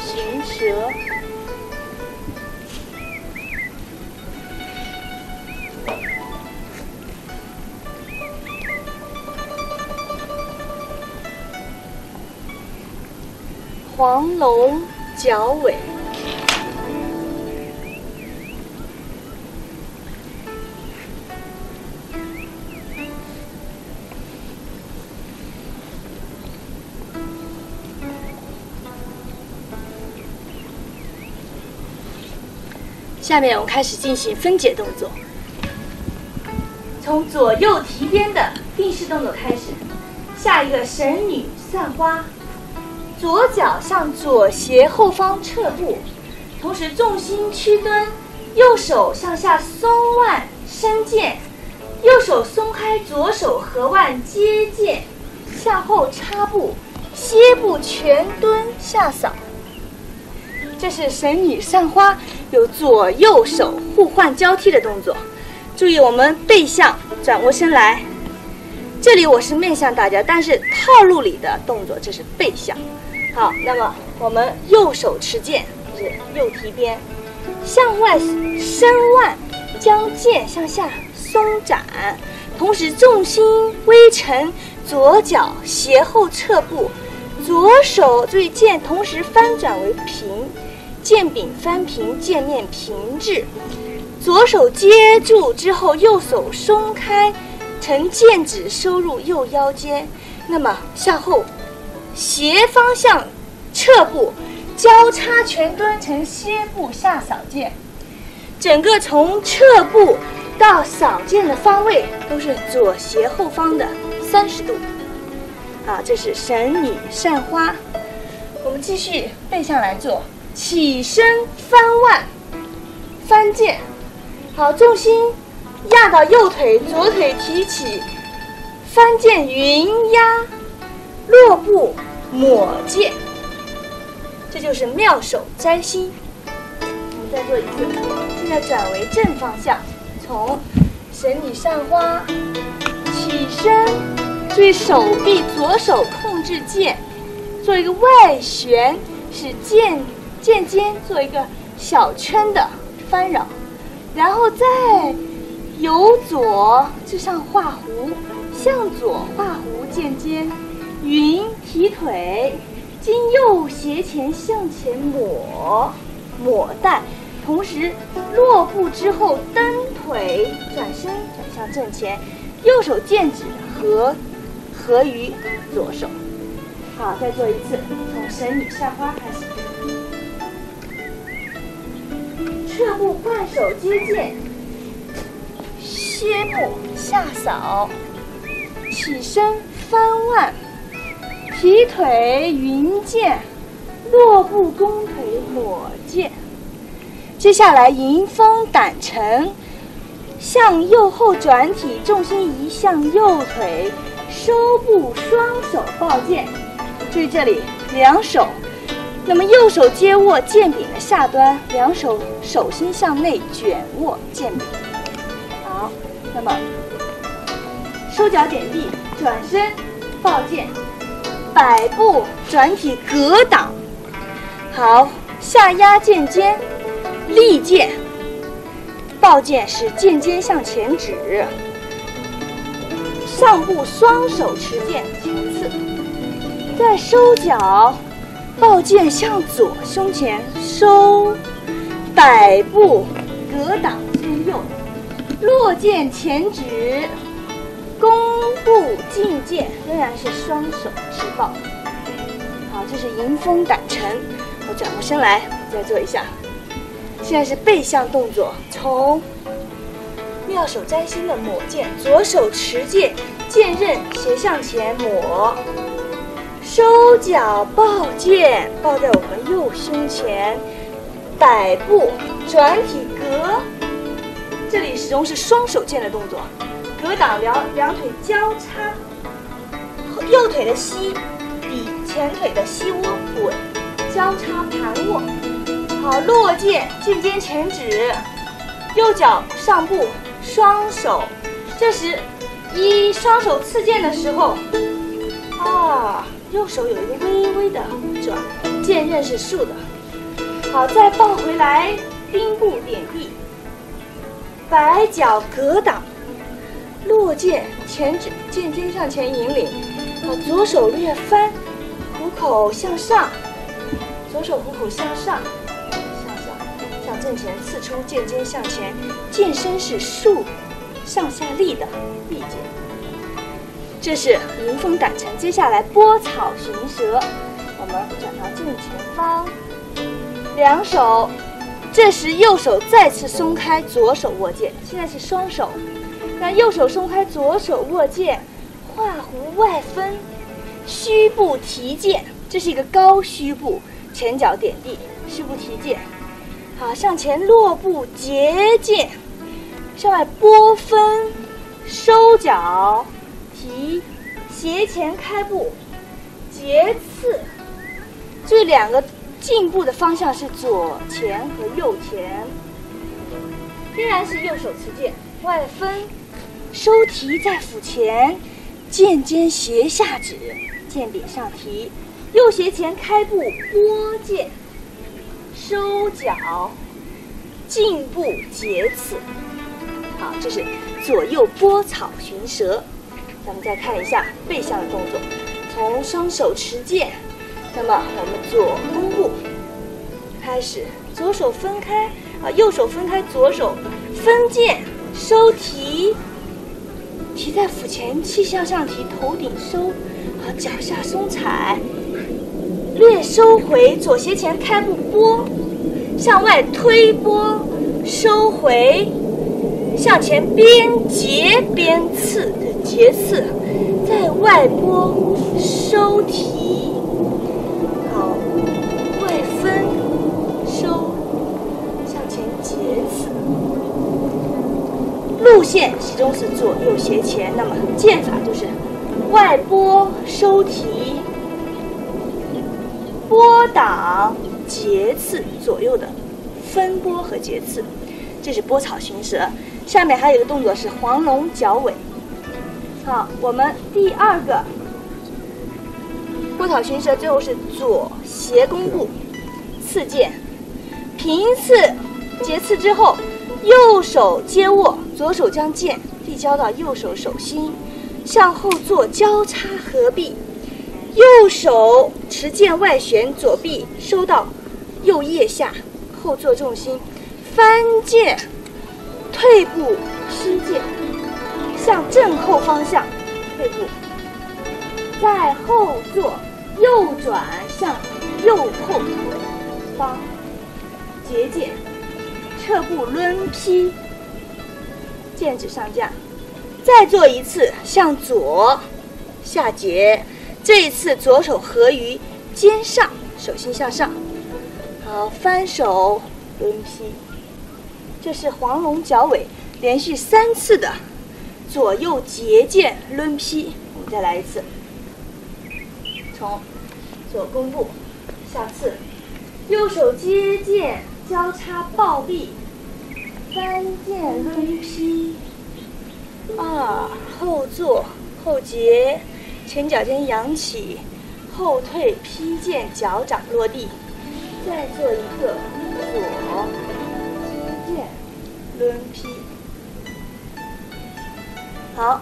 寻蛇，黄龙角尾。下面我们开始进行分解动作，从左右提鞭的定式动作开始。下一个神女散花，左脚向左斜后方撤步，同时重心屈蹲，右手向下松腕伸剑，右手松开左手合腕接剑，向后插步，歇步全蹲下扫。这是神女散花，有左右手互换交替的动作。注意，我们背向转过身来，这里我是面向大家，但是套路里的动作这是背向。好，那么我们右手持剑，是右提鞭，向外伸腕，将剑向下松展，同时重心微沉，左脚斜后撤步，左手注意剑同时翻转为平。剑柄翻平，剑面平置，左手接住之后，右手松开，呈剑指收入右腰间。那么向后斜方向撤步，交叉全蹲成歇步下扫剑。整个从撤步到扫剑的方位都是左斜后方的三十度。啊，这是神女散花。我们继续背向来做。起身翻腕，翻剑，好，重心压到右腿，左腿提起，翻剑云压，落步抹剑，这就是妙手摘星。我们再做一次，现在转为正方向，从神女散花，起身，注意手臂，左手控制剑，做一个外旋，使剑。剑尖做一个小圈的翻绕，然后再由左至上画弧，向左画弧剑尖，云提腿，经右斜前向前抹抹带，同时落步之后蹬腿转身转向正前，右手剑指合合于左手。好，再做一次，从神女下花开始。撤步换手接剑，歇步下扫，起身翻腕，提腿云剑，落步弓腿抹剑。接下来迎风胆沉，向右后转体，重心移向右腿，收步双手抱剑。注意这里，两手。那么右手接握剑柄的下端，两手手心向内卷握剑柄。好，那么收脚点地，转身抱剑，摆步转体格挡。好，下压剑尖，立剑，抱剑使剑尖向前指，上步双手持剑前刺，再收脚。抱剑向左，胸前收，摆步格挡肩右，落剑前指，弓步进剑，仍然是双手持抱。好，这是迎风胆沉。我转过身来，再做一下。现在是背向动作，从妙手摘星的抹剑，左手持剑，剑刃斜向前抹，收脚抱剑，抱在我们右胸前，摆步转体格，这里始终是双手剑的动作，格挡两两腿交叉，右腿的膝抵前腿的膝窝滚，交叉盘握。好，落剑，剑尖前指，右脚上步，双手。这时，一双手刺剑的时候，二，右手有一个微微的转，剑刃是竖的。好，再抱回来，兵步点地，摆脚格挡，落剑前指，剑尖向前引领。好，左手略翻，虎口向上，左手虎口向上。向上向正前刺出，剑尖向前，剑身是竖上下立的立剑。这是迎风赶尘。接下来拨草寻蛇，我们转到正前方，两手。这时右手再次松开，左手握剑。现在是双手，那右手松开，左手握剑，画弧外分，虚步提剑。这是一个高虚步，前脚点地，虚步提剑。好，向前落步结剑，向外拨分，收脚，提，斜前开步，结刺。这两个进步的方向是左前和右前，依然是右手持剑，外分，收提在腹前，剑尖斜下指，剑柄上提，右斜前开步拨剑。收脚，进步结刺，好，这是左右拨草寻蛇。咱们再看一下背向的动作，从双手持剑，那么我们左弓步开始，左手分开啊，右手分开，左手分剑收提，提在腹前，气向上提，头顶收，好，脚下松踩。略收回，左斜前开步拨，向外推拨，收回，向前边结边刺的结刺，在外拨收提，好，外分收，向前结刺，路线始终是左右斜前，那么剑法就是外拨收提。拨挡节刺左右的分拨和节刺，这是拨草寻蛇。下面还有一个动作是黄龙绞尾。好，我们第二个拨草寻蛇，最后是左斜弓步刺剑，平刺截刺之后，右手接握，左手将剑递交到右手手心，向后做交叉合臂。右手持剑外旋，左臂收到右腋下，后坐重心，翻剑，退步失剑，向正后方向退步，在后坐，右转向右后方结剑，撤步抡劈，剑指上架，再做一次向左下结。这一次左手合于肩上，手心向上，好翻手抡劈，这是黄龙绞尾，连续三次的左右结剑抡劈。我们再来一次，从左弓步下刺，右手接剑交叉抱臂，翻剑抡劈，二后坐后结。前脚尖扬起，后退劈剑，脚掌落地，再做一个左接剑抡劈。好，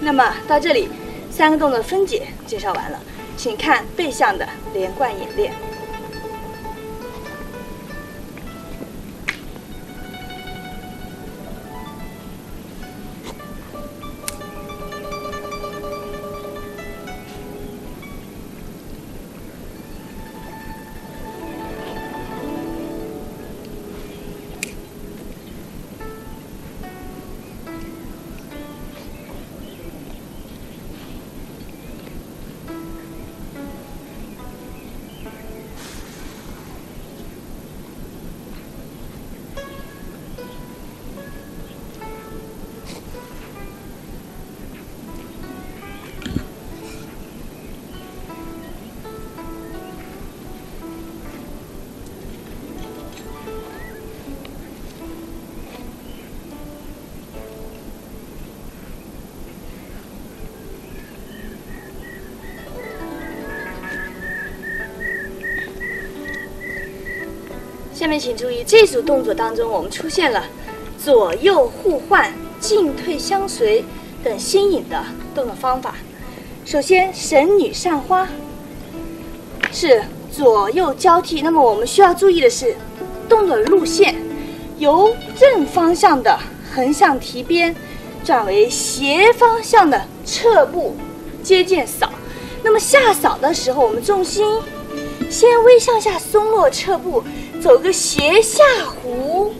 那么到这里，三个动作分解介绍完了，请看背向的连贯演练。下面请注意，这组动作当中，我们出现了左右互换、进退相随等新颖的动作方法。首先，神女上花是左右交替。那么我们需要注意的是，动作路线由正方向的横向提鞭，转为斜方向的侧步接剑扫。那么下扫的时候，我们重心先微向下松落侧步，走个斜下弧，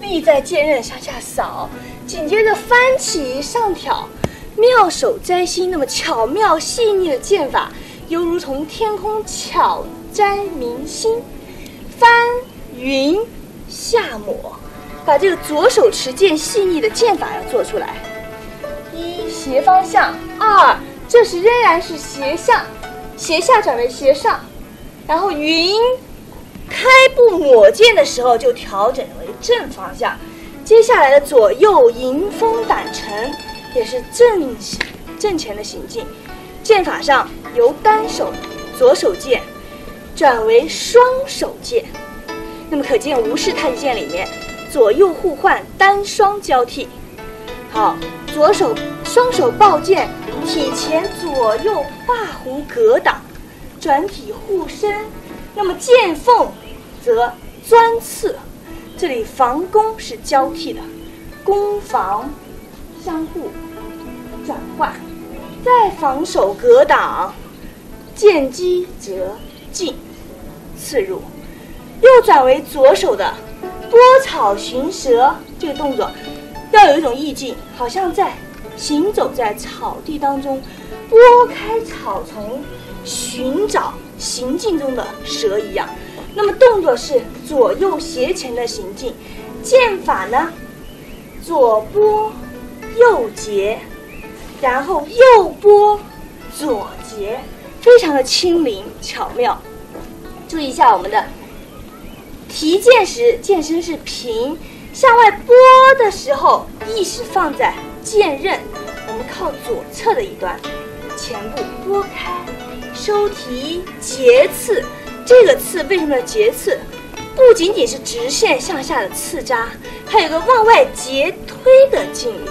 立在剑刃向下扫，紧接着翻起上挑。妙手摘星，那么巧妙细腻的剑法，犹如从天空巧摘明星。翻云下抹，把这个左手持剑细腻的剑法要做出来。一斜方向，二这是仍然是斜向，斜下转为斜上，然后云开步抹剑的时候就调整为正方向。接下来的左右迎风挡尘。也是正正前的行进，剑法上由单手左手剑转为双手剑，那么可见吴氏太极剑里面左右互换，单双交替。好，左手双手抱剑，体前左右画弧格挡，转体护身。那么剑缝则钻刺，这里防攻是交替的，攻防。相互转换，再防守格挡，剑击则进刺入，又转为左手的拨草寻蛇这个动作，要有一种意境，好像在行走在草地当中，拨开草丛寻找行进中的蛇一样。那么动作是左右斜前的行进，剑法呢，左拨。右截，然后右拨，左截，非常的轻灵巧妙。注意一下我们的提剑时，剑身是平，向外拨的时候，意识放在剑刃，我们靠左侧的一端，前部拨开，收提截刺。这个刺为什么要截刺？不仅仅是直线向下的刺扎，还有个往外截推的劲力。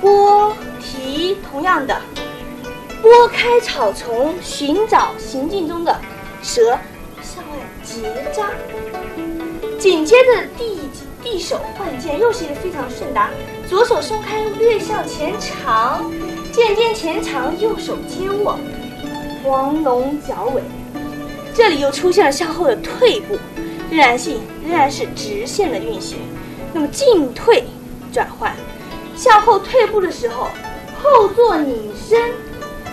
拨提，同样的，拨开草丛，寻找行进中的蛇，向外结扎。紧接着地地手换剑，又是一个非常顺达。左手松开，略向前长，剑尖前长，右手接握，黄龙角尾。这里又出现了向后的退步，仍然性仍然是直线的运行。那么进退转换。向后退步的时候，后坐拧身，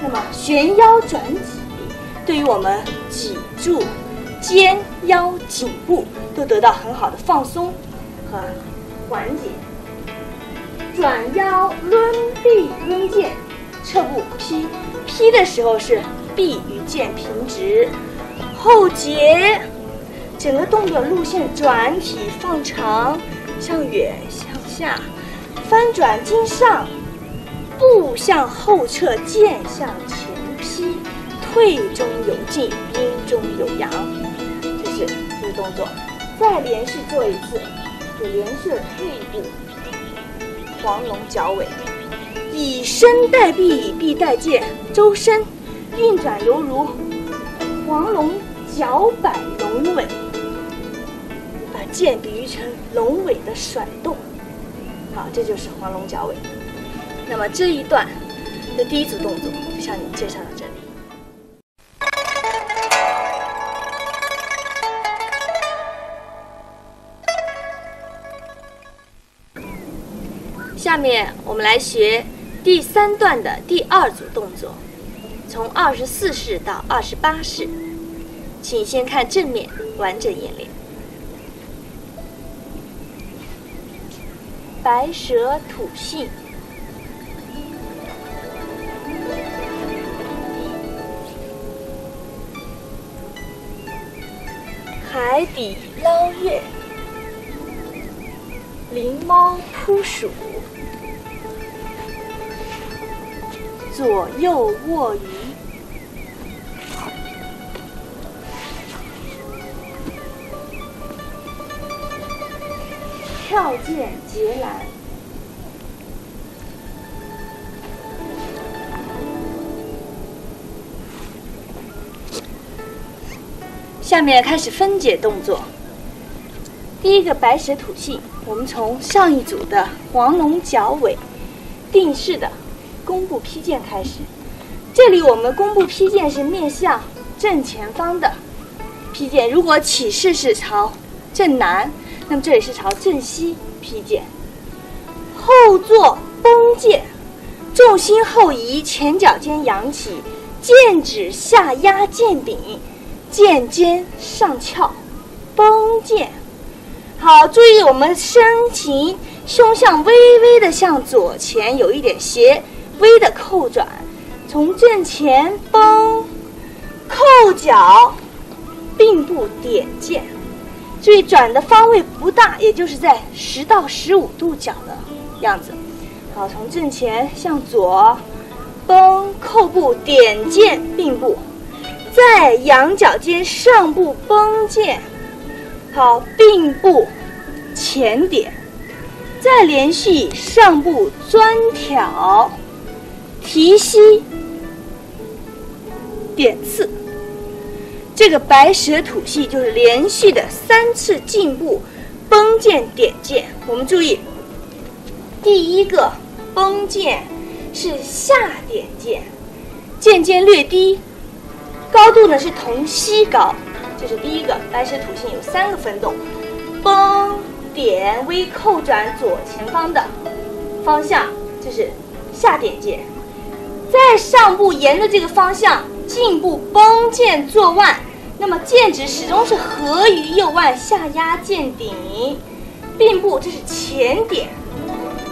那么旋腰转脊，对于我们脊柱、肩腰、颈部都得到很好的放松和缓解。转腰抡臂抡剑，侧步劈，劈的时候是臂与剑平直，后截，整个动作路线转体放长，向远向下。翻转经上，步向后撤，剑向前劈，退中有进，阴中有阳，这是这个动作。再连续做一次，就连续退步，黄龙脚尾，以身带臂，以臂带剑，周身运转犹如黄龙脚摆龙尾，把剑比喻成龙尾的甩动。好，这就是黄龙脚尾。那么这一段的第一组动作就向你介绍到这里。下面我们来学第三段的第二组动作，从二十四式到二十八式，请先看正面完整演练。白蛇吐信，海底捞月，灵猫扑鼠，左右卧鱼。跳剑结兰。下面开始分解动作。第一个白蛇吐信，我们从上一组的黄龙角尾定式的弓步劈剑开始。这里我们弓步劈剑是面向正前方的劈剑，如果起势是朝正南，那么这里是朝正西劈剑。后坐绷剑，重心后移，前脚尖扬起，剑指下压剑柄，剑尖上翘，绷剑。好，注意我们身形胸向微微的向左前有一点斜微的扣转，从正前绷，扣脚，并步点剑。注意转的方位不大，也就是在十到十五度角的样子。好，从正前向左绷，扣步点剑并步，再仰脚尖上步绷剑。好，并步前点，再连续上步钻挑，提膝点刺。这个白蛇吐系就是连续的三次进步绷剑点剑。我们注意，第一个绷剑是下点剑，剑尖略低，高度呢是同膝高。这是第一个白蛇吐信有三个分动，绷点微扣转左前方的方向，这是下点剑，在上步沿着这个方向进步绷剑坐腕，那么剑指始终是合于右腕下压剑顶，并步这是前点，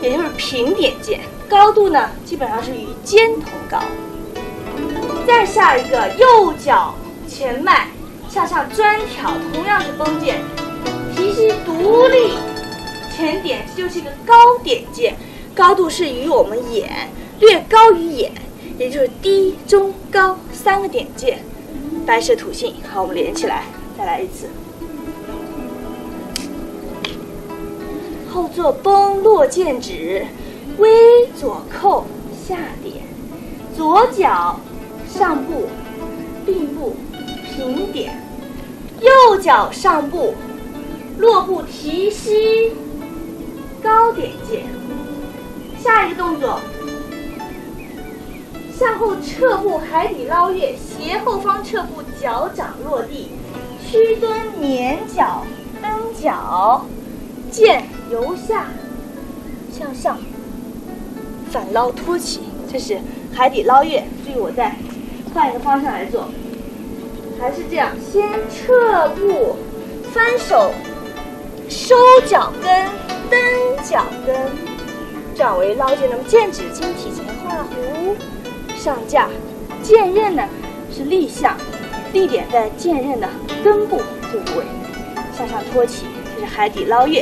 也就是平点剑，高度呢基本上是与肩同高。再下一个右脚前迈。向上专挑，同样是绷剑，提膝独立前点，就是一个高点剑，高度是与我们眼略高于眼，也就是低、中、高三个点剑。白蛇吐信，好，我们连起来，再来一次。后坐绷落剑指，微左扣下点，左脚上步并步。平点，右脚上步，落步提膝，高点剑。下一个动作，向后撤步海底捞月，斜后方撤步，脚掌落地，屈蹲捻脚蹬脚，剑由下向上反捞托起，这是海底捞月。注意，我再换一个方向来做。还是这样，先撤步，翻手，收脚跟，蹬脚跟，转为捞剑。那么剑指尖体前画弧，上架，剑刃呢是立向，立点在剑刃的根部这个部位，向上托起，这是海底捞月。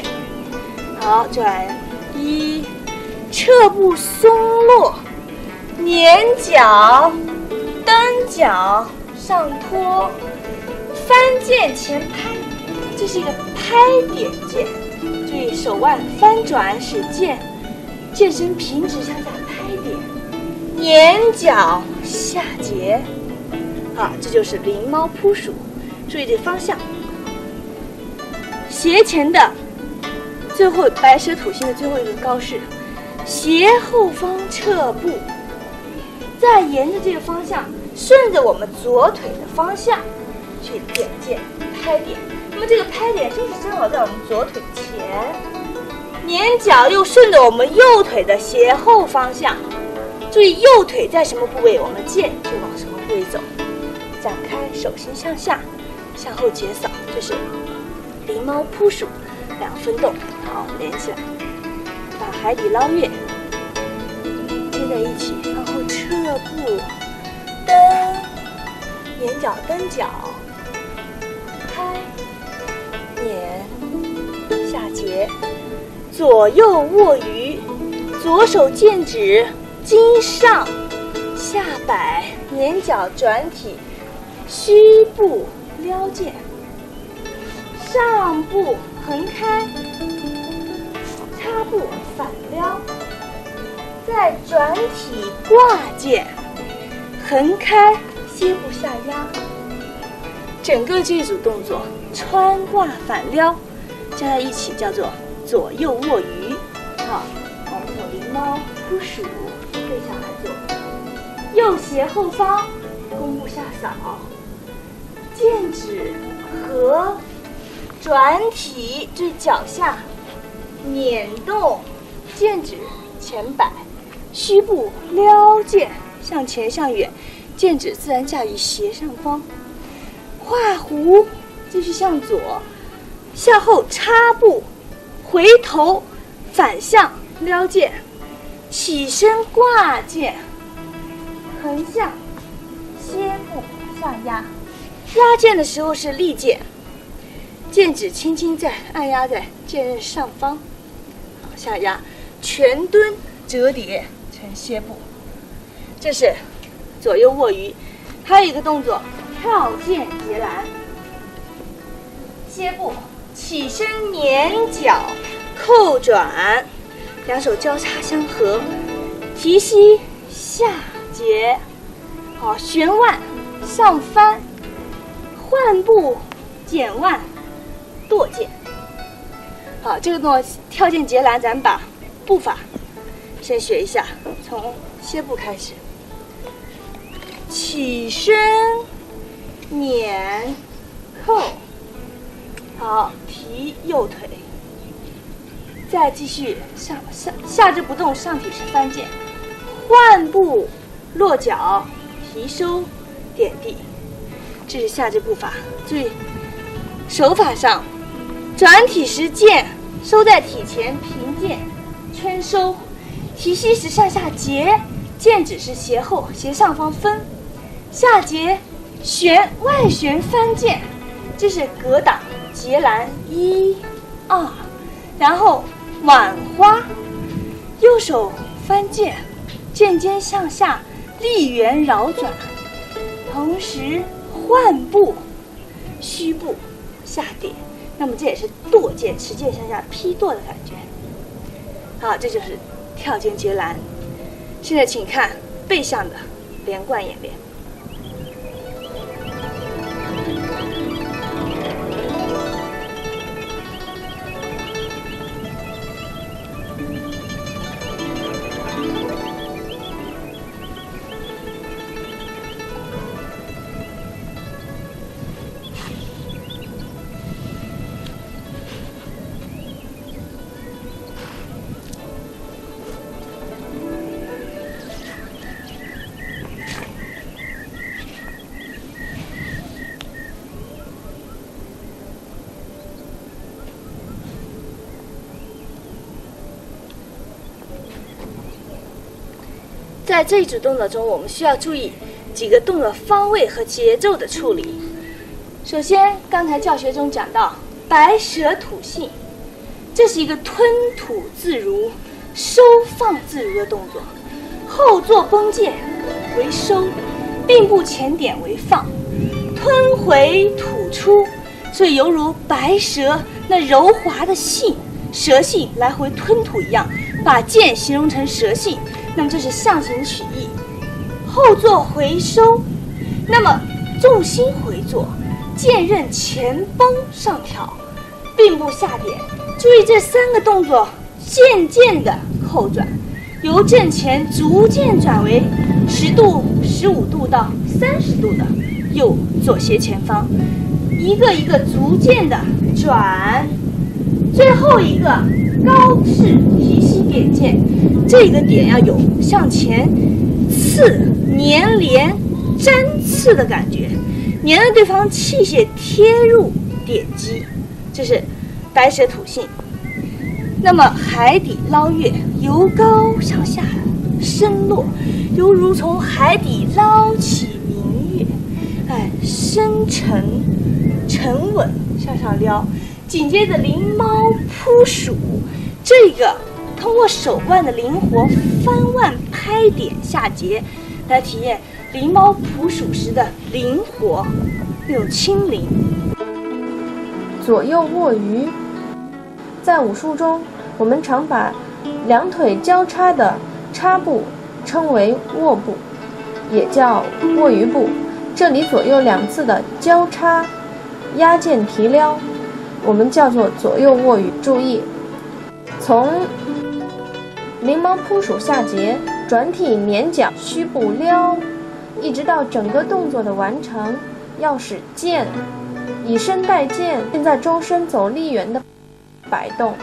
好，转一，撤步松落，捻脚，蹬脚。上托，翻剑前拍，这是一个拍点剑。注意手腕翻转，使剑剑身平直向下拍点，捻脚下截。好，这就是灵猫扑鼠。注意这方向，斜前的最后白蛇吐信的最后一个高势，斜后方撤步，再沿着这个方向。顺着我们左腿的方向去点剑拍点，那么这个拍点就是正好在我们左腿前，捻脚又顺着我们右腿的斜后方向，注意右腿在什么部位，我们剑就往什么部位走。展开手心向下，向后解扫，这是狸猫扑鼠两分动。好，连起来，把海底捞月接在一起，然后撤步。蹬，捻脚蹬脚，开，捻，下截，左右握鱼，左手剑指襟上，下摆，捻脚转体，虚步撩剑，上步横开，步反撩，再转体挂剑，横开歇步下压。整个这组动作穿挂反撩加在一起叫做左右卧鱼。好，我们用灵猫扑鼠背下来做，右斜后方弓步下扫，剑指和转体至脚下。捻动剑指前摆，虚步撩剑向前向远，剑指自然架于斜上方。画弧继续向左，向后插步，回头反向撩剑，起身挂剑，横向歇步下压。压剑的时候是立剑，剑指轻轻在按压在剑刃上方。下压，全蹲折叠成歇步，这是左右卧鱼。还有一个动作，跳剑截拦，歇步，起身捻脚，扣转，两手交叉相合，提膝下截，好，旋腕上翻，换步减腕，跺剑。好，这个动作跳进截拦，咱们把步法先学一下，从歇步开始，起身捻扣，好，提右腿，再继续上下下肢不动，上体是翻剑，换步落脚，提收点地，这是下肢步伐。注意手法上。转体时剑收在体前平剑，圈收；提膝时上下截，剑指是斜后斜上方分，下截旋外旋翻剑，这是格挡截拦一、二，然后挽花，右手翻剑，剑尖向下立圆绕转，同时换步虚步下点。那么这也是跺剑，持剑向下劈剁的感觉。好，这就是跳剑截拦。现在请看背向的连贯演练。在这一组动作中，我们需要注意几个动作方位和节奏的处理。首先，刚才教学中讲到白蛇吐信，这是一个吞吐自如、收放自如的动作。后坐绷剑为收，并步前点为放，吞回吐出，所以犹如白蛇那柔滑的信，蛇信来回吞吐一样，把剑形容成蛇信。那么这是象形曲意，后坐回收，那么重心回坐，剑刃前绷上挑，并步下点。注意这三个动作渐渐的后转，由正前逐渐转为十度、十五度到三十度的右左斜前方，一个一个逐渐的转，最后一个高式提膝点剑。这个点要有向前刺、粘连、粘刺的感觉，粘着对方器械贴入点击，这是白蛇吐信。那么海底捞月，由高向下升落，犹如从海底捞起明月，哎，深沉沉稳向上撩。紧接着灵猫扑鼠，这个。通过手腕的灵活翻腕拍点下节，来体验狸猫捕鼠时的灵活又轻灵。左右卧鱼，在武术中，我们常把两腿交叉的叉步称为卧步，也叫卧鱼步。这里左右两次的交叉压剑提撩，我们叫做左右卧鱼。注意，从翎毛扑鼠下节，转体捻脚虚步撩，一直到整个动作的完成，要使剑以身带剑，并在周身走立圆的摆动。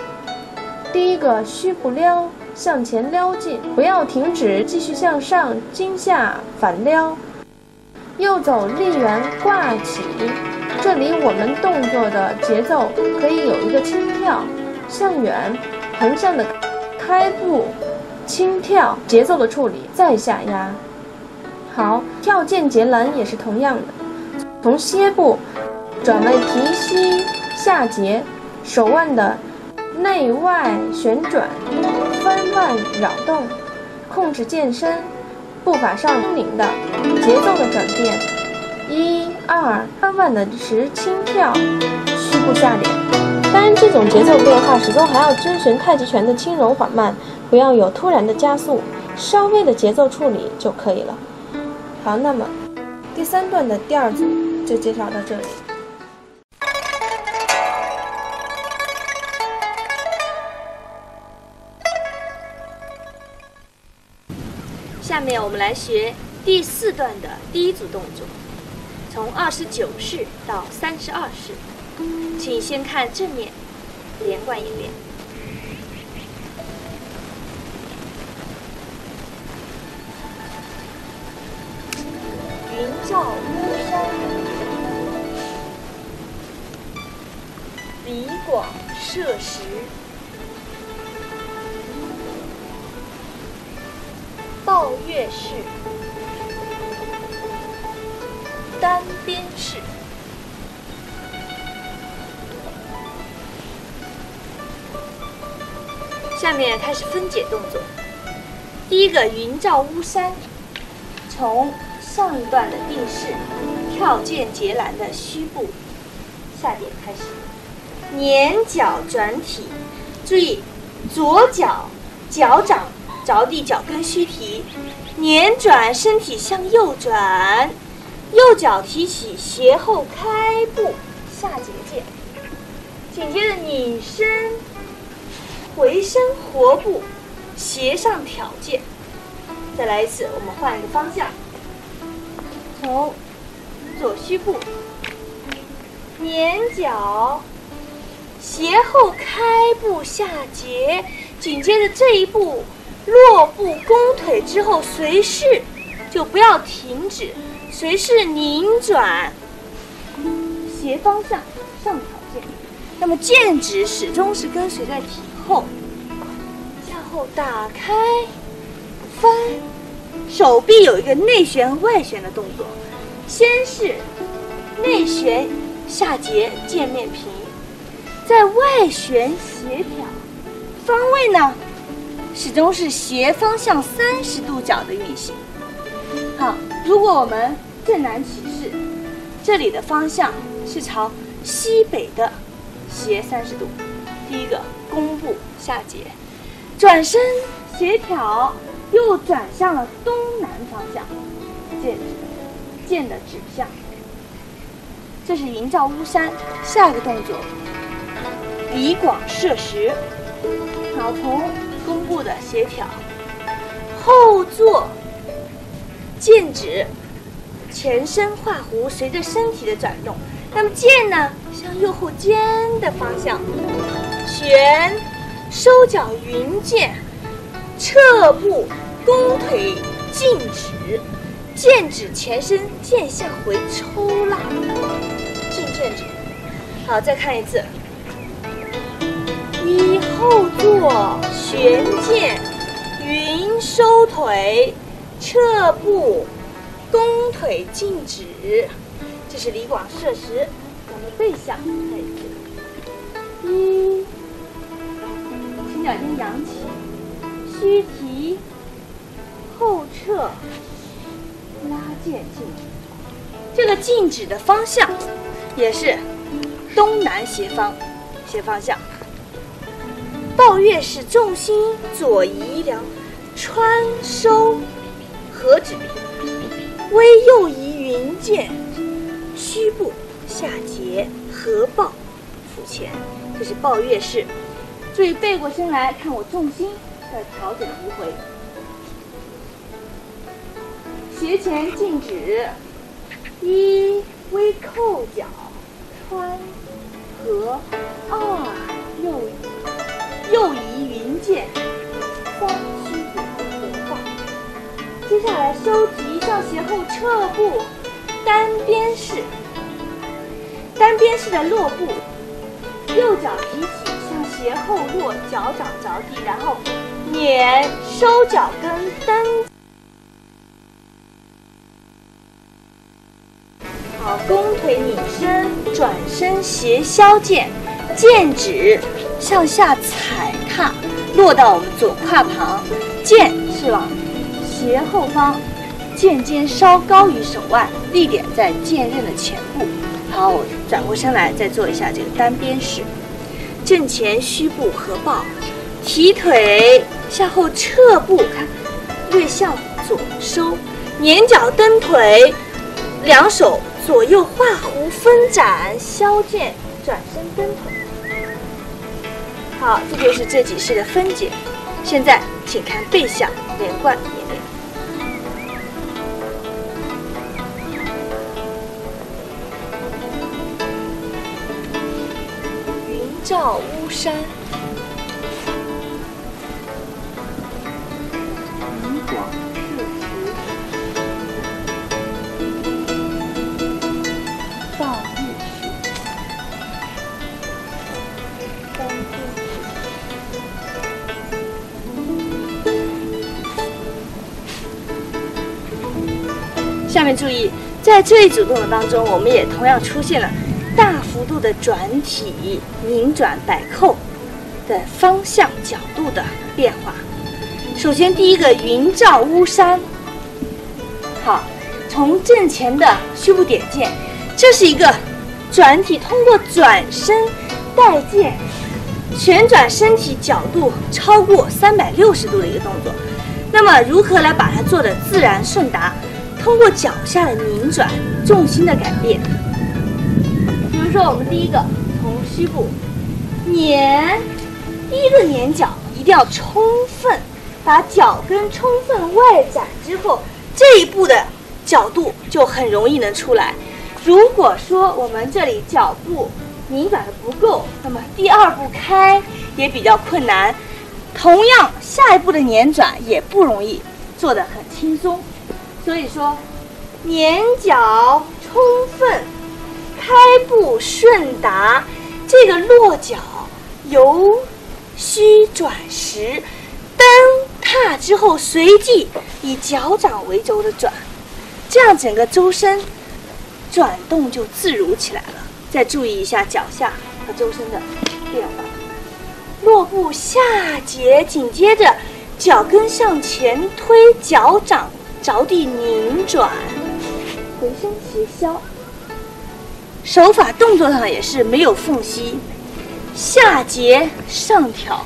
第一个虚步撩，向前撩进，不要停止，继续向上惊下反撩。右走立圆挂起，这里我们动作的节奏可以有一个轻跳，向远横向的开步，轻跳节奏的处理，再下压。好，跳剑截拦也是同样的，从歇步转为提膝下节，手腕的。内外旋转、翻腕扰动，控制剑身步伐上轻灵的节奏的转变。一二，翻腕的时轻跳，虚步下点。当然，这种节奏变化始终还要遵循太极拳的轻柔缓慢，不要有突然的加速，稍微的节奏处理就可以了。好，那么第三段的第二组就介绍到这里。下面我们来学第四段的第一组动作，从二十九式到三十二式，请先看正面，连贯一遍。云照巫山，李广射石。抱月式，开始分解动作。第一个云照巫山，从上一段的定式跳剑截拦的虚步下点开始，捻脚转体，注意左脚脚掌。着地，脚跟虚提，捻转身体向右转，右脚提起斜后开步下结剑，紧接着拧身回身活步斜上挑剑。再来一次，我们换一个方向，从左虚步捻脚斜后开步下截，紧接着这一步。落步弓腿之后，随势就不要停止，随势拧转，斜方向上挑剑。那么剑指始终是跟随在体后，向后打开，翻，手臂有一个内旋外旋的动作。先是内旋下结，剑面平，在外旋协调，方位呢？始终是斜方向三十度角的运行。好，如果我们正南起势，这里的方向是朝西北的斜三十度。第一个弓步下截，转身协调，又转向了东南方向，剑剑的指向。这是营造巫山。下一个动作，李广射石。好，从。弓步的协调，后坐，剑指前身画弧，随着身体的转动。那么剑呢，向右后肩的方向旋，收脚云剑，侧步弓腿静止，剑指前身，剑向回抽拉，进剑指。好，再看一次。一后坐旋剑，云收腿，侧步，弓腿静止。这是李广射石，我们背向再一次。一，脚尖扬起，虚提，后撤，拉剑静。这个静止的方向也是东南斜方，斜方向。抱月式重心左移两，穿收合指，微右移云剑，虚步下结合抱，腹前，这是抱月式。注意背过身来看我重心的调整移回，斜前静止，一微扣脚，穿合二右移右移云剑，三虚步合抱。接下来收提上斜后撤步，单边式。单边式的落步，右脚提起。斜后落，脚掌着地，然后捻收脚跟，蹬。好，弓腿拧身，转身斜削剑，剑指向下踩踏，落到我们左胯旁，剑是往斜后方，剑尖稍高于手腕，力点在剑刃的前部。好，我转过身来，再做一下这个单边式。正前虚步合抱，提腿向后撤步，看，略向左收，捻脚蹬腿，两手左右画弧分展，削剑转身蹬腿。好，这就是这几式的分解。现在请看背向连贯演练。照巫山，下面注意，在这一组动作当中，我们也同样出现了。大幅度的转体、拧转、摆扣的方向、角度的变化。首先，第一个云罩巫山，好，从正前的虚步点剑，这是一个转体，通过转身带剑，旋转身体角度超过三百六十度的一个动作。那么，如何来把它做的自然顺达？通过脚下的拧转、重心的改变。说我们第一个从虚步捻，第一个捻脚一定要充分，把脚跟充分外展之后，这一步的角度就很容易能出来。如果说我们这里脚步拧转的不够，那么第二步开也比较困难。同样，下一步的捻转也不容易做得很轻松。所以说，捻脚充分。开步顺达，这个落脚由虚转实，蹬踏之后随即以脚掌为轴的转，这样整个周身转动就自如起来了。再注意一下脚下和周身的变化。落步下节，紧接着脚跟向前推，脚掌着地拧转，回身斜削。手法动作上也是没有缝隙，下结上挑，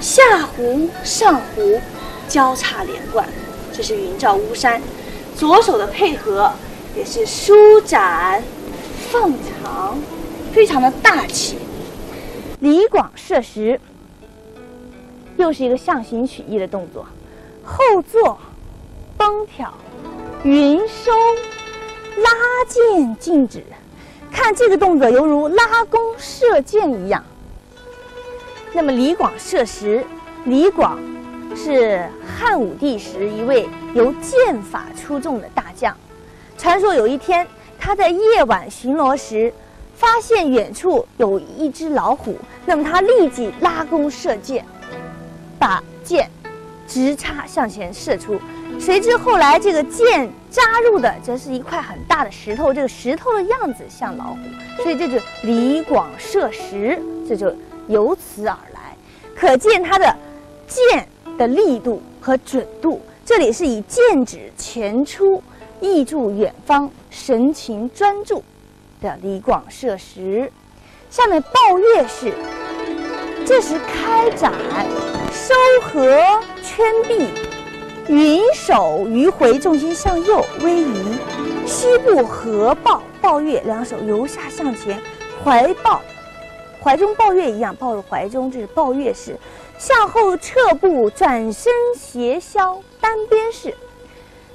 下弧上弧，交叉连贯，这是云照巫山。左手的配合也是舒展放长，非常的大气。离广射石，又是一个象形曲意的动作，后坐，绷挑，云收，拉剑静止。看这个动作，犹如拉弓射箭一样。那么李广射石，李广是汉武帝时一位由剑法出众的大将。传说有一天，他在夜晚巡逻时，发现远处有一只老虎，那么他立即拉弓射箭，把箭直插向前射出。谁知后来这个箭扎入的则是一块很大的石头，这个石头的样子像老虎，所以这就李广射石，这就由此而来。可见他的箭的力度和准度。这里是以剑指前出，意注远方，神情专注的李广射石。下面抱月式，这时开展，收合圈臂，云手迂回，重心向右微移，膝部合抱抱月，两手由下向前怀抱，怀中抱月一样抱入怀中，这是？抱月式。向后撤步，转身斜削单边式。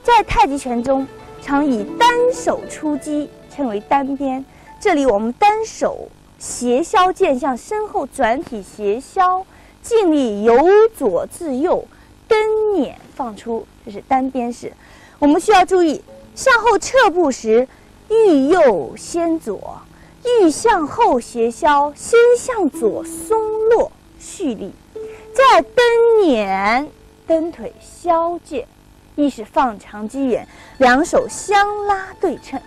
在太极拳中，常以单手出击，称为单边。这里我们单手斜削剑向身后转体斜削，劲力由左至右，蹬捻放出，这是单边式。我们需要注意，向后撤步时，欲右先左，欲向后斜削，先向左松落蓄力。再蹬捻，蹬腿削剑，意是放长击远，两手相拉对称。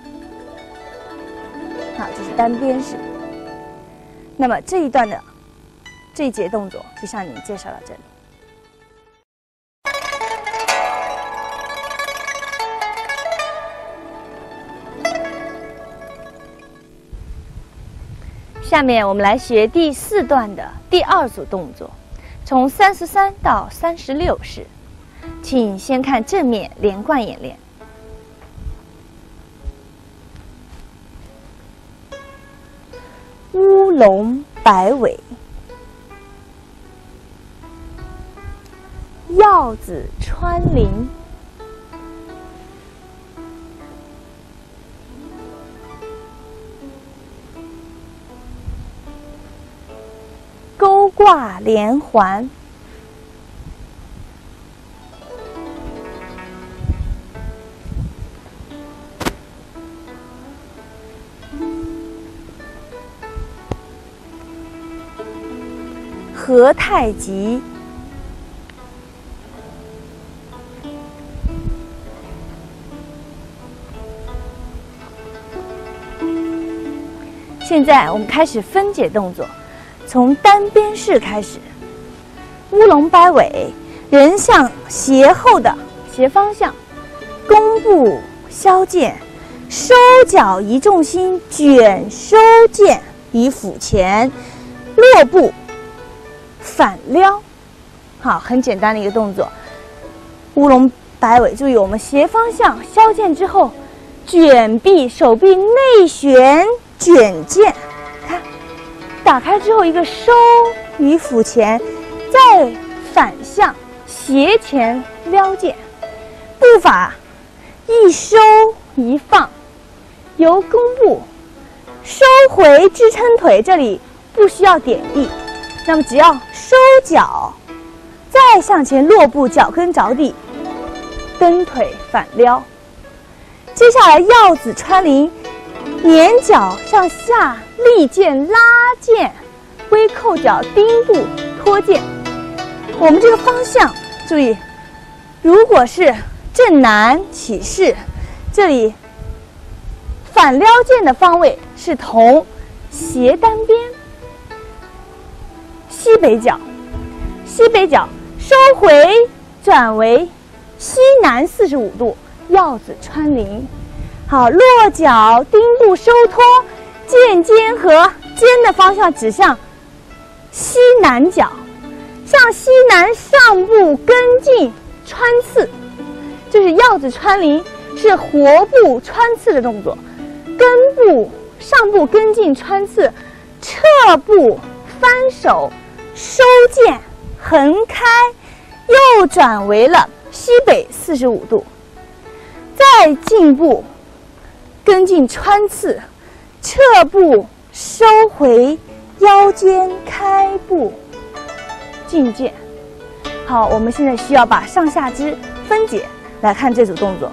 好，这是单边式。那么这一段的这一节动作就向你介绍到这里。下面我们来学第四段的第二组动作。从三十三到三十六式，请先看正面连贯演练。乌龙摆尾，鹞子穿林。挂连环，合太极。现在我们开始分解动作。从单边式开始，乌龙摆尾，人向斜后的斜方向，弓步削剑，收脚移重心，卷收剑移腹前，落步反撩，好，很简单的一个动作。乌龙摆尾，注意我们斜方向削剑之后，卷臂，手臂内旋卷剑。打开之后，一个收于腹前，再反向斜前撩剑，步法一收一放，由弓步收回支撑腿，这里不需要点地，那么只要收脚，再向前落步，脚跟着地，蹬腿反撩。接下来鹞子穿林。捻脚向下，立剑拉剑，微扣脚丁步托剑。我们这个方向注意，如果是正南起势，这里反撩剑的方位是同斜单边。西北角，西北角收回转为西南四十五度，鹞子穿林。好，落脚丁步收托，剑尖和尖的方向指向西南角，向西南上步跟进穿刺，这是鹞子穿林，是活步穿刺的动作。根部上步跟进穿刺，撤步翻手收剑横开，又转为了西北四十五度，再进步。跟进穿刺，撤步收回，腰间开步进剑。好，我们现在需要把上下肢分解来看这组动作。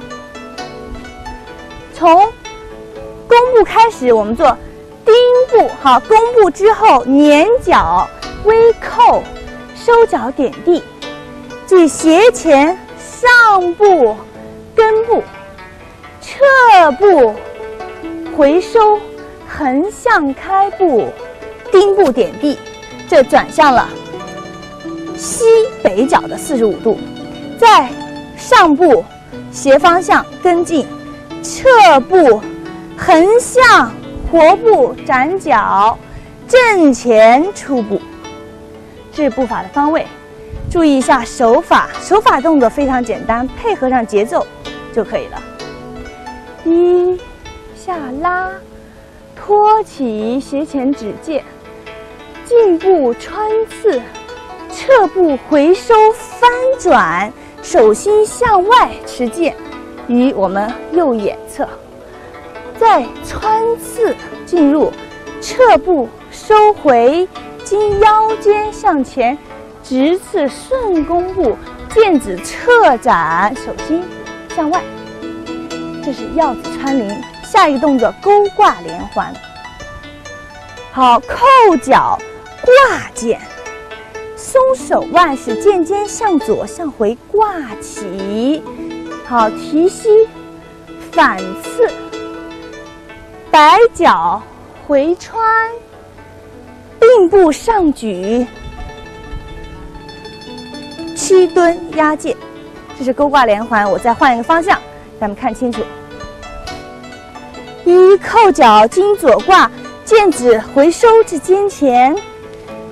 从弓步开始，我们做丁步。好，弓步之后捻脚微扣，收脚点地，即斜前上步跟步。撤步，回收，横向开步，丁步点地，这转向了西北角的四十五度，在上步斜方向跟进，撤步，横向活步斩脚，正前出步。这是步法的方位。注意一下手法，手法动作非常简单，配合上节奏就可以了。一下拉，托起斜前指剑，进步穿刺，侧步回收翻转，手心向外持剑于我们右眼侧，再穿刺进入，侧步收回，经腰间向前。直刺顺弓步，剑指侧展，手心向外。这是鹞子穿林。下一个动作勾挂连环。好，扣脚挂剑，松手腕，使剑尖向左向回挂起。好，提膝反刺，摆脚回穿，并步上举。七蹲压剑，这是勾挂连环。我再换一个方向，咱们看清楚。一扣脚经左挂，剑指回收至肩前。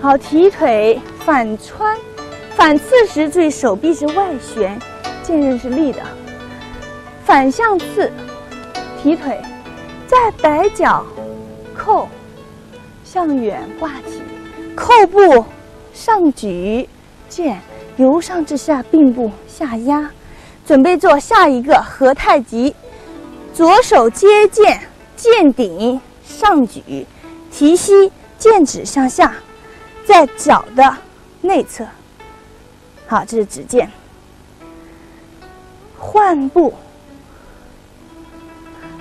好，提腿反穿，反刺时注意手臂是外旋，剑刃是立的。反向刺，提腿，再摆脚扣，向远挂起，扣步上举剑。由上至下并步下压，准备做下一个合太极。左手接剑，剑顶上举，提膝，剑指向下，在脚的内侧。好，这是指剑。换步。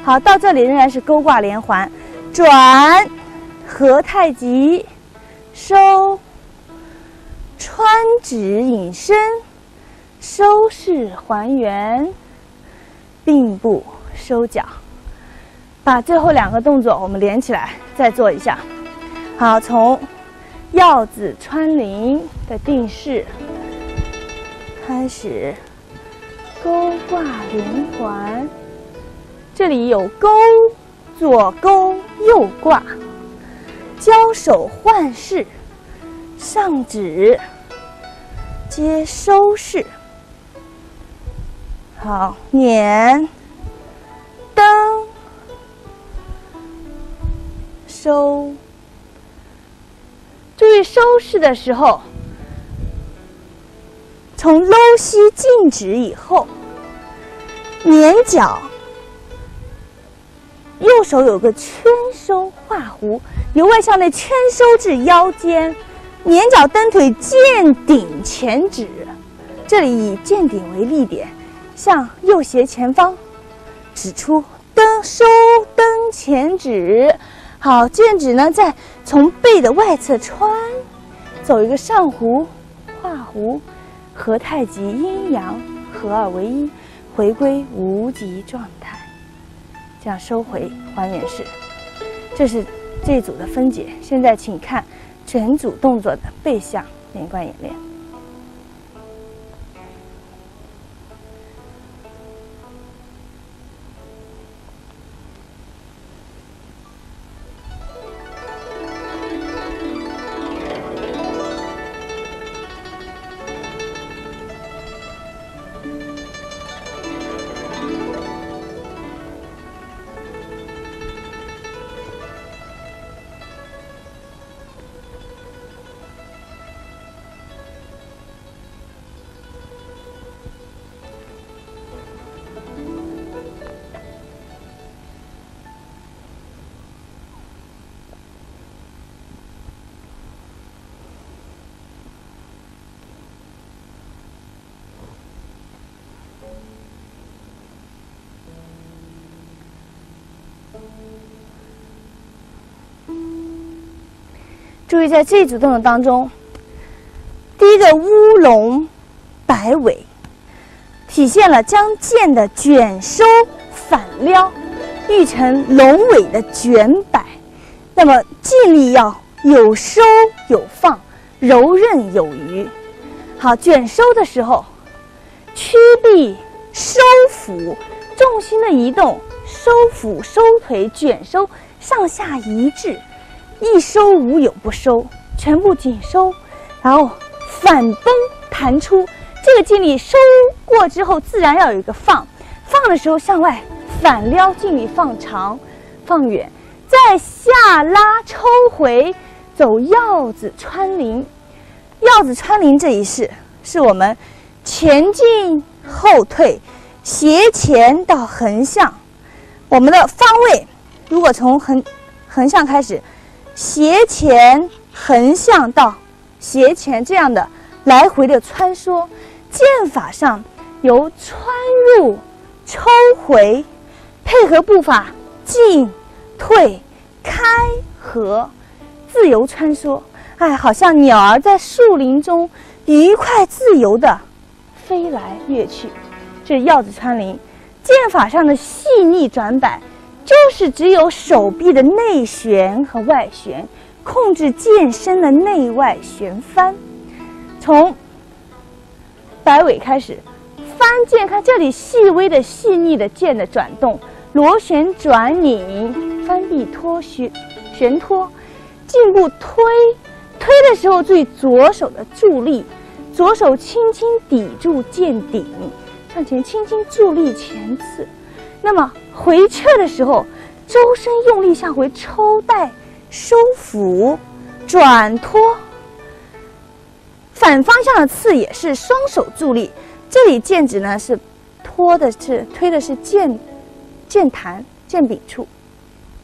好，到这里仍然是勾挂连环，转合太极，收。穿指引身，收势还原，并步收脚，把最后两个动作我们连起来再做一下。好，从鹞子穿林的定式开始，勾挂连环，这里有勾，左勾右挂，交手换式。上指接收式，好捻蹬收。注意收势的时候，从搂膝静止以后，捻脚，右手有个圈收画弧，由外向内圈收至腰间。捻脚蹬腿，剑顶前指，这里以剑顶为立点，向右斜前方指出蹬收蹬前指。好，剑指呢再从背的外侧穿，走一个上弧画弧，合太极阴阳合二为一，回归无极状态，这样收回还原式。这是这组的分解。现在请看。整组动作的背向连贯演练。注意，在这组动作当中，第一个乌龙摆尾，体现了将剑的卷收反撩，育成龙尾的卷摆。那么劲力要有收有放，柔韧有余。好，卷收的时候，屈臂收腹，重心的移动，收腹收腿，卷收上下一致。一收无有不收，全部紧收，然后反绷弹出。这个劲力收过之后，自然要有一个放，放的时候向外反撩，劲力放长、放远，再下拉抽回，走鹞子穿林。鹞子穿林这一式，是我们前进后退，斜前到横向。我们的方位，如果从横横向开始，斜前横向到斜前这样的来回的穿梭。剑法上由穿入、抽回，配合步伐进、退、开、合，自由穿梭。哎，好像鸟儿在树林中愉快自由地飞来跃去。这鹞子穿林，剑法上的细腻转摆，就是只有手臂的内旋和外旋，控制剑身的内外旋翻，从。摆尾开始，翻剑，看这里细微的、细腻的剑的转动，螺旋转拧，翻臂托旋，旋托，进步推，推的时候注意左手的助力，左手轻轻抵住剑顶，向前轻轻助力前刺。那么回撤的时候，周身用力向回抽带，收腹，转托。反方向的刺也是双手助力，这里剑指呢是托的是推的是剑剑弹剑柄处，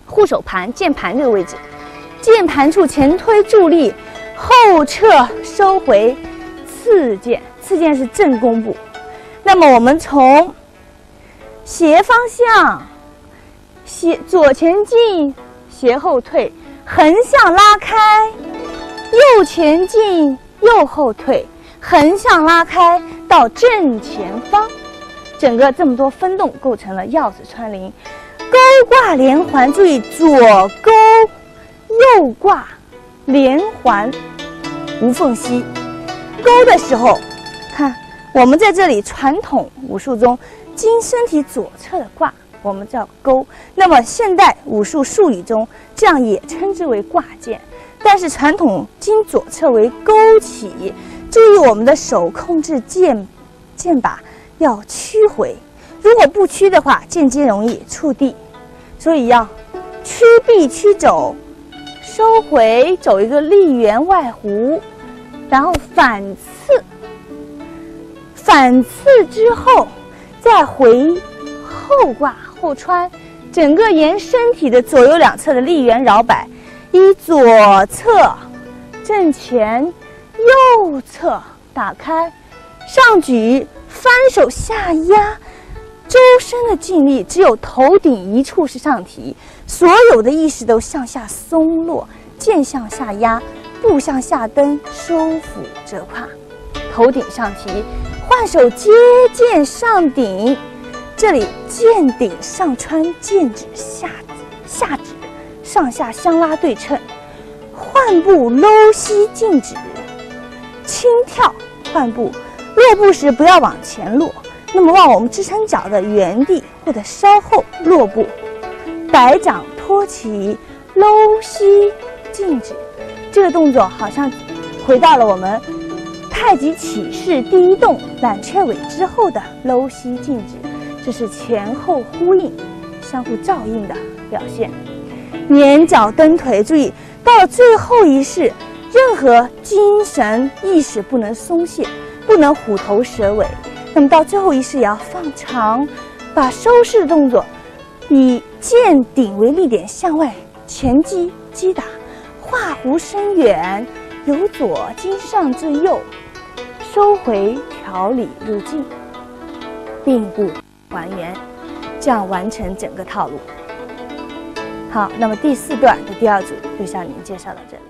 护手盘剑盘这个位置，剑盘处前推助力，后撤收回，刺剑刺剑是正弓步。那么我们从斜方向斜左前进，斜后退，横向拉开，右前进。右后退，横向拉开到正前方，整个这么多分动构成了鹞子穿林。勾挂连环，注意左勾右挂，连环无缝隙。勾的时候，看我们在这里传统武术中，经身体左侧的挂，我们叫勾。那么现代武术术语中，这样也称之为挂剑。但是传统经左侧为勾起，注意我们的手控制剑剑把要屈回，如果不屈的话，剑尖容易触地，所以要屈臂屈肘，收回走一个立圆外弧，然后反刺，反刺之后再回后挂后穿，整个沿身体的左右两侧的立圆绕摆。一左侧正前，右侧打开，上举翻手下压，周身的劲力只有头顶一处是上提，所有的意识都向下松落，剑向下压，步向下蹬，收腹折胯，头顶上提，换手接剑上顶，这里剑顶上穿，剑指下下指。上下相拉对称，换步搂膝静止，轻跳换步，落步时不要往前落，那么往我们支撑脚的原地或者稍后落步，摆掌托起搂膝静止，这个动作好像回到了我们太极起势第一动揽雀尾之后的搂膝静止，这是前后呼应、相互照应的表现。捻脚蹬腿，注意到最后一式，任何精神意识不能松懈，不能虎头蛇尾。那么到最后一式也要放长，把收势动作以剑顶为力点向外前击击打，画弧深远，由左经上至右，收回调理入镜，并步还原，这样完成整个套路。好，那么第四段的第二组就向您介绍到这里。